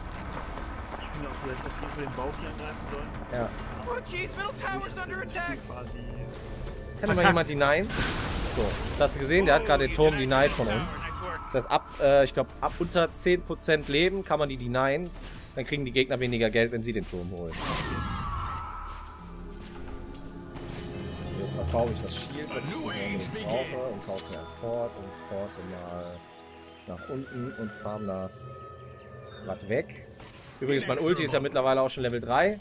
Ich finde auch, du hättest auf jeden Fall den Bauch hier angreifen sollen. Ja. Oh jeez, middle tower's under attack. Kann mal jemand denied? So, jetzt hast du gesehen, der hat gerade den Turm denied von uns. Das heißt, ab, äh, ich glaube, ab unter 10% Leben kann man die denyen. Dann kriegen die Gegner weniger Geld, wenn sie den Turm holen. Jetzt verkaufe ich das Shield, das ich brauche, und kaufe mir ein Port und porte mal nach unten und farm da was weg. Übrigens, mein Ulti ist ja mittlerweile auch schon Level 3.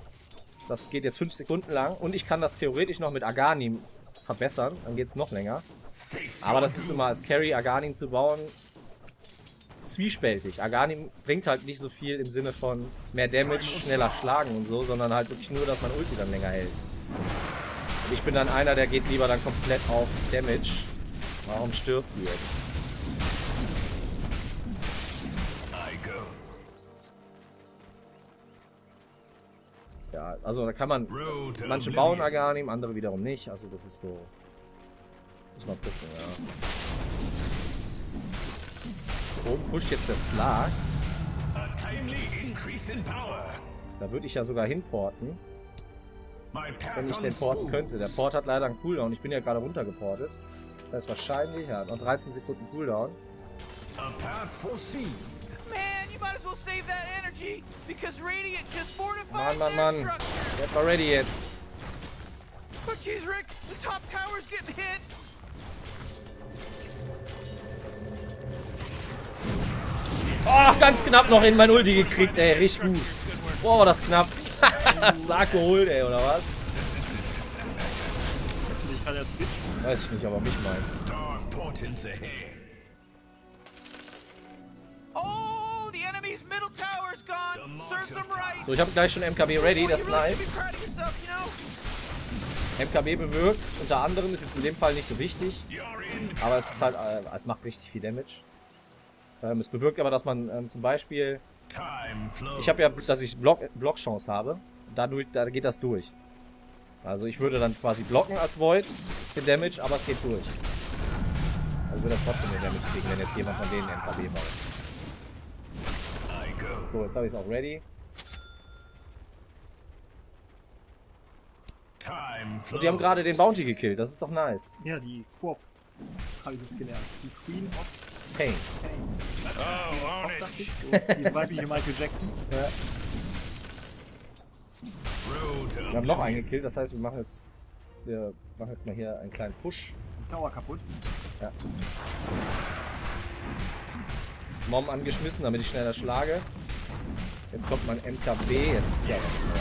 Das geht jetzt 5 Sekunden lang und ich kann das theoretisch noch mit Aghanim verbessern. Dann geht es noch länger. Aber das ist immer als Carry Aghanim zu bauen zwiespältig. Aghanim bringt halt nicht so viel im Sinne von mehr Damage, schneller schlagen und so, sondern halt wirklich nur, dass mein Ulti dann länger hält. Und ich bin dann einer, der geht lieber dann komplett auf Damage. Warum stirbt die jetzt? Ja, also da kann man. Manche bauen Aghanim, andere wiederum nicht. Also das ist so. Muss man gucken, ja. Oben pusht jetzt der Slark. Da würde ich ja sogar hinporten, wenn ich den porten könnte. Der Port hat leider einen Cooldown. Ich bin ja gerade runtergeportet. Das heißt wahrscheinlich, ja, noch 13 Sekunden Cooldown. A path foreseen. Man, you might as well save that energy because Radiant just fortified Mann, Mann, Mann. Werd mal ready jetzt. But geez, Rick, the top tower's getting hit. Oh, ganz knapp noch in mein Ulti gekriegt, ey. Richtig gut. Boah, war das knapp. *laughs* das lag geholt, ey, oder was? Ich gerade als Bitch. Weiß ich nicht, aber mich. Oh, right. So, ich habe gleich schon MKB ready, das ist nice. know? MKB bewirkt, unter anderem, ist jetzt in dem Fall nicht so wichtig. Aber es ist halt, äh, es macht richtig viel Damage. Ähm, es bewirkt aber, dass man ähm, zum Beispiel, ich habe ja, dass ich Block, Blockchance habe. Dadurch, da geht das durch. Also ich würde dann quasi blocken als Void, den Damage, aber es geht durch. Also würde er trotzdem den Damage kriegen, wenn jetzt jemand von denen MKB baut. So, jetzt habe ich es auch ready. Und die haben gerade den Bounty gekillt, das ist doch nice. Ja, die Coop. Habe ich das gelernt. Die Queen of Pain. Oh, own it. So, die weibliche Michael Jackson. Ja. Wir haben noch einen gekillt, das heißt, wir machen jetzt, wir machen jetzt mal hier einen kleinen Push. Tower kaputt. Mom angeschmissen, damit ich schneller schlage. Jetzt kommt mein MKB, jetzt ist ja was.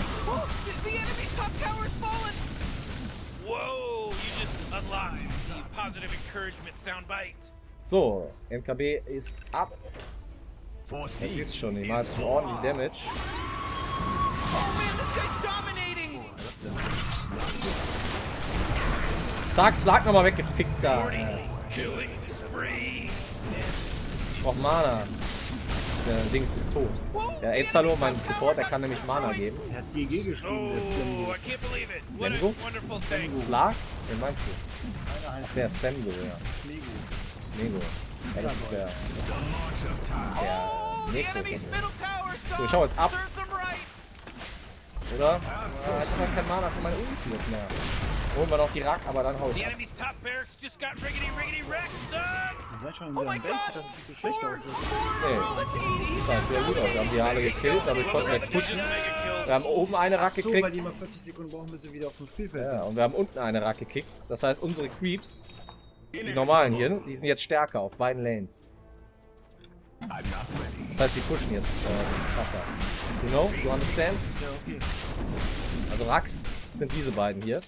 Whoa, you just unlocked the positive encouragement soundbite. So, MKB ist ab. Jetzt siehst schon, die jetzt ordentlich Damage. Oh man, this guy's dominating. Zack, Slag nochmal weggefickt da. Ich brauch Mana. Der Dings ist tot. Der Ezalo, mein Support, der kann nämlich Mana geben. Er hat GG geschrieben, der Slemgo? Slag? Wen meinst du? Ach, der ist Semgo, ja. Ja, das ist der. Oh, tower's gone. So, ich hau jetzt ab. Oder? Ich hab kein Mana für meine Ulti jetzt mehr. Holen wir noch die Rack, aber dann hau The ich ab. enemy's top barracks just got riggedy riggedy wrecked, son. Ihr seid schon in Oh der Base, god. das sieht so schlecht aus. Nee. oh. Das sah sehr gut aus. Wir haben die alle gekillt, damit konnten wir jetzt pushen. Wir haben oben eine Rack Ach so, weil gekriegt. die immer 40 Sekunden brauchen, bis sie wieder auf dem Spielfeld Ja, und wir haben unten eine Rack gekickt. Das heißt, unsere Creeps, die normalen hier, die sind jetzt stärker auf beiden Lanes. I'm not ready. Das heißt, die pushen jetzt äh, krasser. You know? You understand? Ja, okay. Also Racks sind diese beiden hier.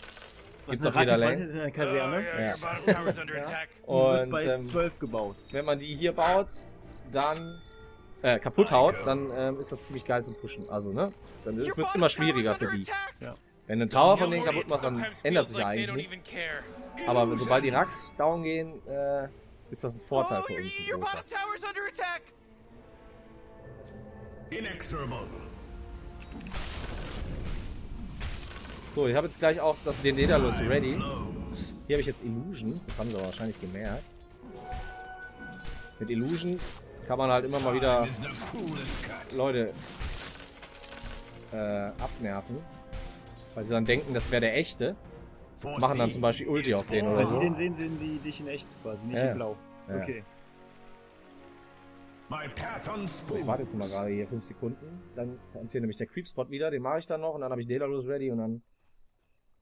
Was Gibt's auf jeder Lane. ist eine Oh, Kaserne. yeah, Ja. *laughs* wird Und bei ähm, 12 gebaut. wenn man die hier baut, dann äh, kaputt haut, dann ähm, ist das ziemlich geil zum Pushen. Also, ne? Dann wird es immer schwieriger für die. attack. Wenn du einen Tower von denen kaputt machst, dann ändert sich ja eigentlich nichts. Aber sobald die Racks down gehen, äh, ist das ein Vorteil für your, uns. Ein your großer. bottom tower's under attack. Inexorable. So, ich habe jetzt gleich auch das, den Daedalus ready. Hier habe ich jetzt Illusions, das haben sie aber wahrscheinlich gemerkt. Mit Illusions kann man halt immer mal wieder. Leute äh, abnerven. Weil sie dann denken, das wäre der echte. Machen dann zum Beispiel Ulti auf den oder Weil so. sie den sehen, sehen die dich in echt quasi, nicht Ja, in blau. Ja. Okay. Ich warte jetzt mal gerade hier 5 Sekunden. Dann kommt hier nämlich der Creep-Spot wieder, den mache ich dann noch und dann habe ich Daedalus ready und dann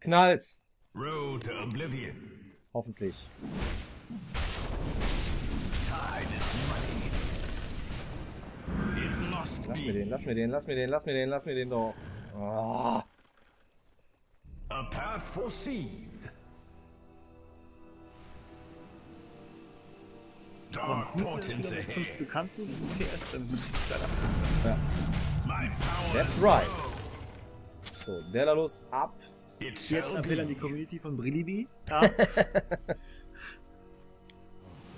knallt's. Road to oblivion. Hoffentlich. Lass mir den, lass mir den, lass mir den, lass mir den, lass mir den doch. Ah. A path foreseen. Dark portents ahead. Ja. That's right. So, Daedalus ab. Jetzt Appell an die. Community von Brillibi. Ja, *laughs* *laughs*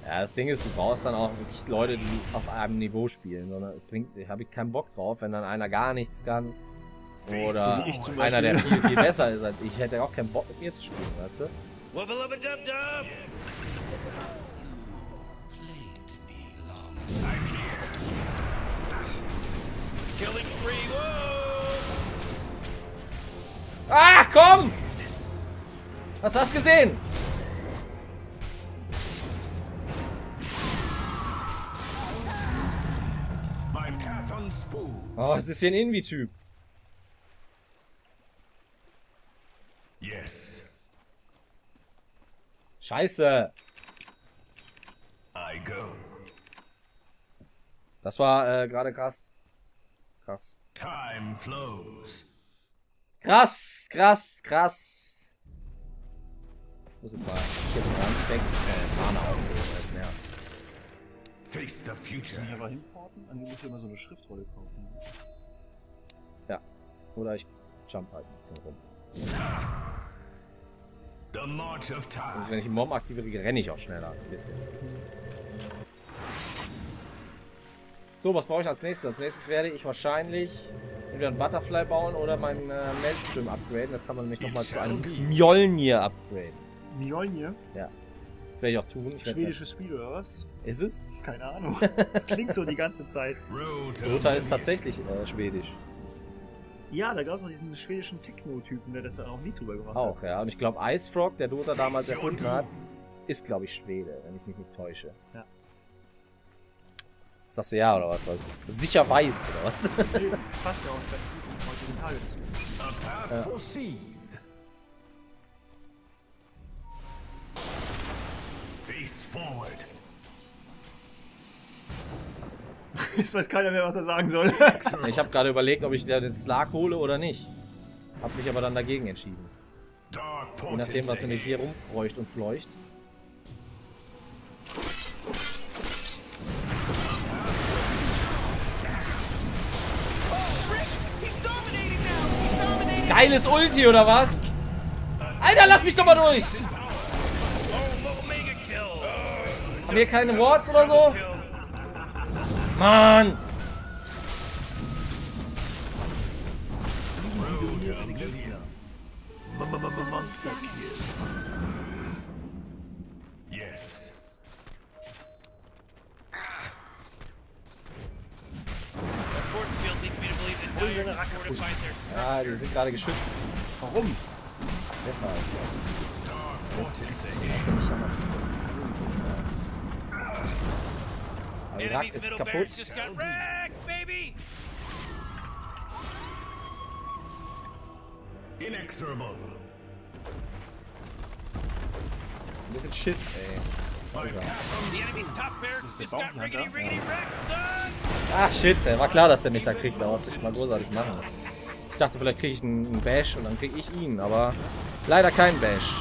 Ja, das Ding ist, du brauchst dann auch wirklich Leute, die auf einem Niveau spielen, sondern es bringt, habe ich keinen Bock drauf, wenn dann einer gar nichts kann. Oder so oh, einer, der viel, viel besser ist als ich. Ich hätte auch keinen Bock mit mir zu spielen, weißt du? Ah, komm! Was Hast du gesehen? Oh, das ist hier ein Invi-Typ. Yes, Scheiße. I go. Das war äh, gerade krass. Krass. Time flows. Krass, krass, krass. Muss jetzt mal hier dran weg. Äh, nervt. Face the future. Kann ich aber hinporten? An die muss ich immer so eine Schriftrolle kaufen. Ja. Oder ich jump halt ein bisschen rum. The march of Also wenn ich den Mom aktiviere, renne ich auch schneller ein bisschen. So, was brauche ich als nächstes? Als nächstes werde ich wahrscheinlich entweder ein Butterfly bauen oder meinen äh, Maelstrom upgraden. Das kann man nämlich nochmal zu einem Mjolnir upgraden. Mjolnir? Werde ich auch tun. Ich Schwedisches Spiel oder was? das- Ist es? Keine Ahnung. Das klingt so die ganze Zeit. Dota ist tatsächlich äh, schwedisch. Ja, da gab es noch diesen schwedischen Techno-Typen, der das dann auch nie drüber gemacht Auch, hat. ja. Und ich glaube, Ice Frog, der Dota damals erfunden hat, ist, glaube ich, Schwede, wenn ich mich nicht täusche. Ja. Sagst du ja oder was? was? Sicher weißt oder was? *laughs* Passt ja auch ganz gut heutigen Tage dazu. A path foreseen. Face forward. *laughs* Jetzt weiß keiner mehr, was er sagen soll. *laughs* Ich habe gerade überlegt, ob ich den Slark hole oder nicht. Hab mich aber dann dagegen entschieden. Je nachdem, was nämlich hier rumkreucht und fleucht. Geiles Ulti oder was? Alter, lass mich doch mal durch! Haben wir keine Wards oder so? Kill. Mann! Monster Kill. Yes. Force field leads me to believe that Dire fortified their Ja, die sind gerade geschützt. Warum? Deshalb. Portents ahead. Aber die Rack ist kaputt. wrecked. Inexorable. Ein bisschen Schiss, ey. Wrecked, son. Ach shit, ey. war klar, dass der mich da kriegt. Da was ich mal großartig machen. Ich dachte, vielleicht kriege ich einen, einen Bash und dann kriege ich ihn, aber leider kein Bash.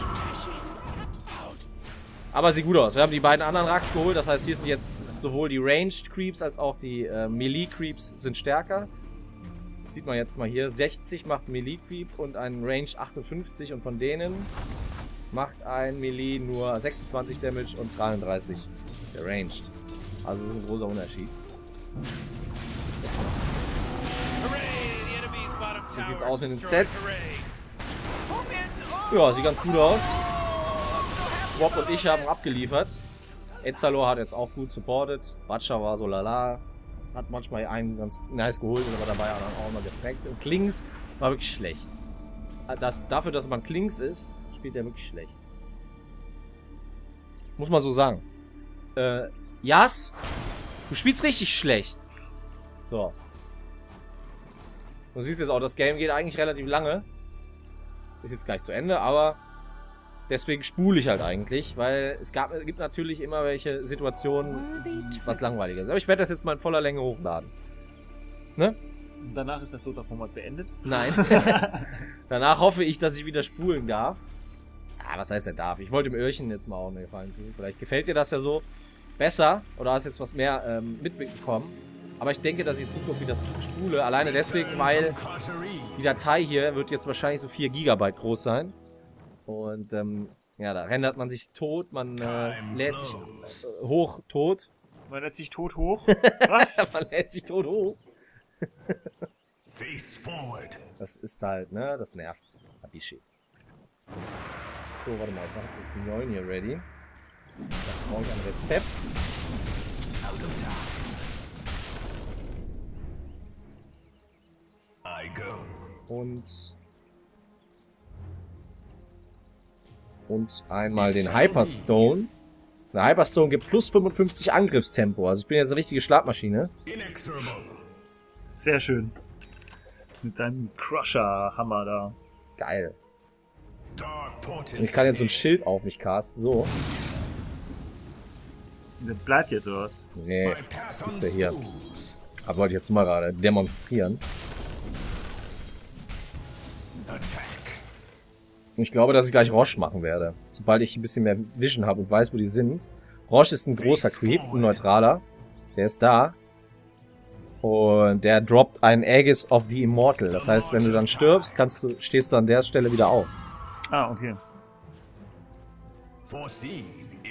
Aber sieht gut aus. Wir haben die beiden anderen Racks geholt, das heißt, hier sind jetzt sowohl die Ranged Creeps als auch die äh, Melee Creeps sind stärker. Das sieht man jetzt mal hier. 60 macht Melee Creep und ein Range 58 und von denen macht ein Melee nur 26 Damage und 33 der Ranged. Also das ist ein großer Unterschied. Wie sieht's aus mit den. Stats? Ja, sieht ganz gut aus. Wob und ich haben abgeliefert. Etzalor hat jetzt auch gut supported. Batscha war so lala. Hat manchmal einen ganz nice geholt, ist aber dabei auch mal gefleckt. Und Klings war wirklich schlecht. Das, dafür, dass man Klings ist, spielt er wirklich schlecht. Muss man so sagen. Äh, Jas, du spielst richtig schlecht. So. Du siehst jetzt auch, das Game geht eigentlich relativ lange. Ist jetzt gleich zu Ende, aber deswegen spule ich halt eigentlich, weil es gab, gibt natürlich immer welche Situationen, was langweiliger ist. Aber ich werde das jetzt mal in voller Länge hochladen. Ne? Danach ist das Dota-Format beendet. Nein. *laughs* Danach hoffe ich, dass ich wieder spulen darf. Ah, was heißt er darf? Ich wollte dem Öhrchen jetzt mal auch einen Gefallen tun. Vielleicht gefällt dir das ja so besser oder hast jetzt was mehr ähm, mitbekommen. Aber ich denke, dass ich in Zukunft wieder spule. Alleine deswegen, weil die Datei hier wird jetzt wahrscheinlich so 4 GB groß sein. Und ähm, ja, da rendert man sich tot, man äh, Time lädt sich äh, hoch tot. Man lädt sich tot hoch. *laughs* Was? man lädt sich tot hoch. Face forward. Das ist halt, ne, das nervt. Abishi. So, warte mal, ich mache jetzt das Mjolnir ready. Da brauche ich ein Rezept. I go. Und und einmal den Hyperstone. Der Hyperstone gibt plus 55 Angriffstempo. Also ich bin jetzt eine richtige Schlagmaschine. Sehr schön. Mit seinem Crusher-Hammer da. Geil. Und ich kann jetzt so ein Schild auf mich casten. So. Der bleibt jetzt oder was? Nee, ist er hier. aber wollte ich jetzt mal gerade demonstrieren. Attack. Und ich glaube, dass ich gleich Roche machen werde. Sobald ich ein bisschen mehr Vision habe und weiß, wo die sind. Roche ist ein großer Creep, ein neutraler. Der ist da. Und der droppt einen Aegis of the Immortal. Das heißt, wenn du dann stirbst, kannst du, stehst du an der Stelle wieder auf. Ah, okay.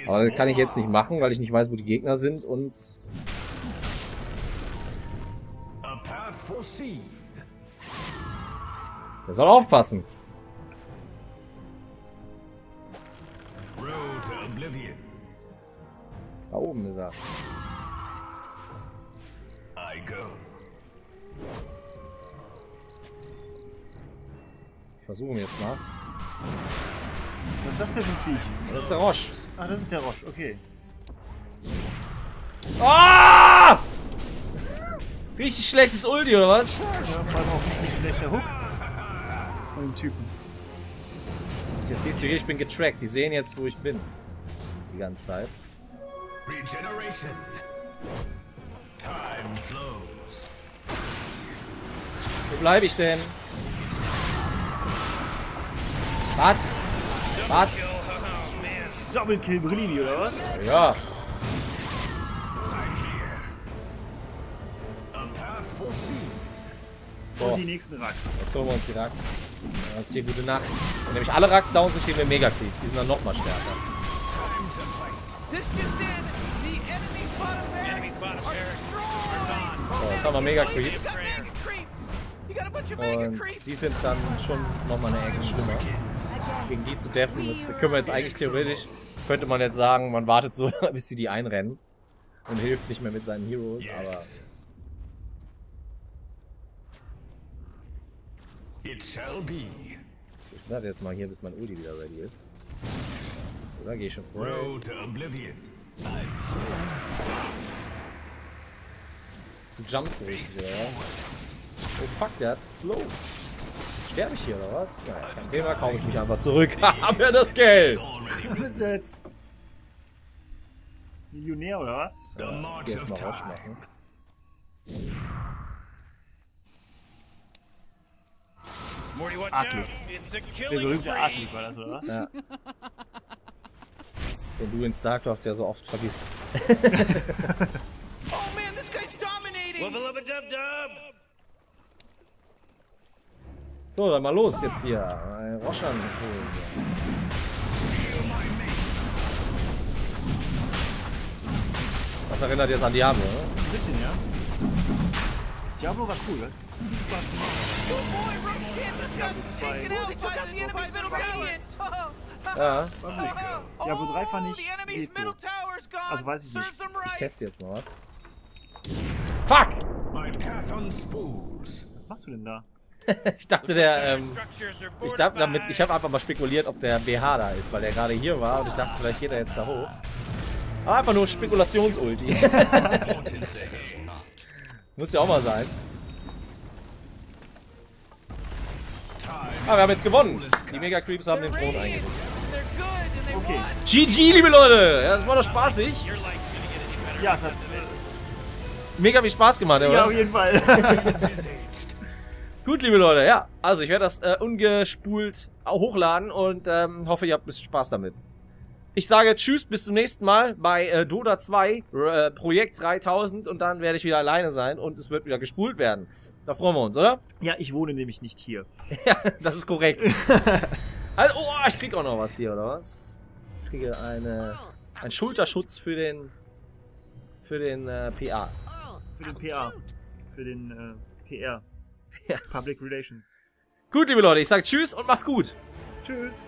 Aber das kann ich jetzt nicht machen, weil ich nicht weiß, wo die Gegner sind. Und A path foreseen. der soll aufpassen. Da oben ist er. I go. Ich versuche ihn jetzt mal. Was ist das denn für ein Viech? Das ist der Roche. Ah, das ist der Roche, okay. Ah! Richtig schlechtes Ulti, oder was? Ja, vor allem auch nicht so schlechter Hook. Von dem Typen. Jetzt siehst du hier, ich bin getrackt. Die sehen jetzt, wo ich bin. Die ganze Zeit. Regeneration. Time flows. Wo bleibe ich denn? Was? Was? Double Kill Brini, oder was? Ja. So, Und die nächsten Racks. jetzt holen wir uns die Rax. Das ist hier gute Nacht. Wenn nämlich alle Rax down sind, stehen wir Mega Creeps. Die sind dann nochmal stärker. So, jetzt haben wir Mega Creeps. Und die sind dann schon nochmal eine Ecke schlimmer. Gegen die zu deffen, das können wir jetzt eigentlich theoretisch, könnte man jetzt sagen, man wartet so, *laughs* bis die die einrennen. Und hilft nicht mehr mit seinen Heroes, Yes. It shall be. ich warte jetzt mal hier, bis mein Ulti wieder ready ist. Oder gehe ich schon vor? Road to oblivion. Du jumpst so richtig, oder? Oh fuck, der hat Slow. Sterbe ich hier, oder was? Naja, kein Thema, kaufe ich mich einfach zurück. *laughs* Haben wir das Geld! Du bist jetzt Millionär, oder was? The Ich jetzt of mal time. machen. Morty, watch Atli. out. It's a Der killing berühmte. Atli war das, oder was? Ja. Den du in StarCraft ja so oft vergisst. *laughs* Oh man, this guy's dominating. Wubba lubba dub dub. So, dann mal los jetzt hier. Anholen. Das erinnert jetzt an Diablo, ne? Ein bisschen, ja. Diablo war cool. Oh radiant. Ja, Diablo 3 fand ich, geht so. Also weiß ich nicht. Ich teste jetzt mal was. Fuck! My path unspools. Was machst du denn da? *laughs* Ich dachte, der, ähm, ich dachte damit, ich habe einfach mal spekuliert, ob der BH da ist, weil der gerade hier war und ich dachte, vielleicht geht er jetzt da hoch. Aber einfach nur Spekulationsulti. *laughs* *laughs* Muss ja auch mal sein. Ah, wir haben jetzt gewonnen. Die Mega Creeps haben den Thron eingerissen. Okay. GG, liebe Leute! Ja, das war doch spaßig. Ja, es hat. Mega viel Spaß gemacht, oder? Ja, auf jeden Fall. *laughs* Gut, liebe Leute, ja. Also, ich werde das äh, ungespult hochladen und ähm, hoffe, ihr habt ein bisschen Spaß damit. Ich sage Tschüss, bis zum nächsten Mal bei äh, Doda 2, äh, Projekt 3000 und dann werde ich wieder alleine sein und es wird wieder gespult werden. Da freuen wir uns, oder? ja, ich wohne nämlich nicht hier. *laughs* Ja, das ist korrekt. *laughs* also, oh, ich krieg auch noch was hier, oder was? Ich kriege eine, einen Schulterschutz für den, für den äh, PA. Für den PA. Für den äh, PR. Ja. Public Relations. Gut, liebe Leute, ich sage Tschüss und macht's gut. Tschüss.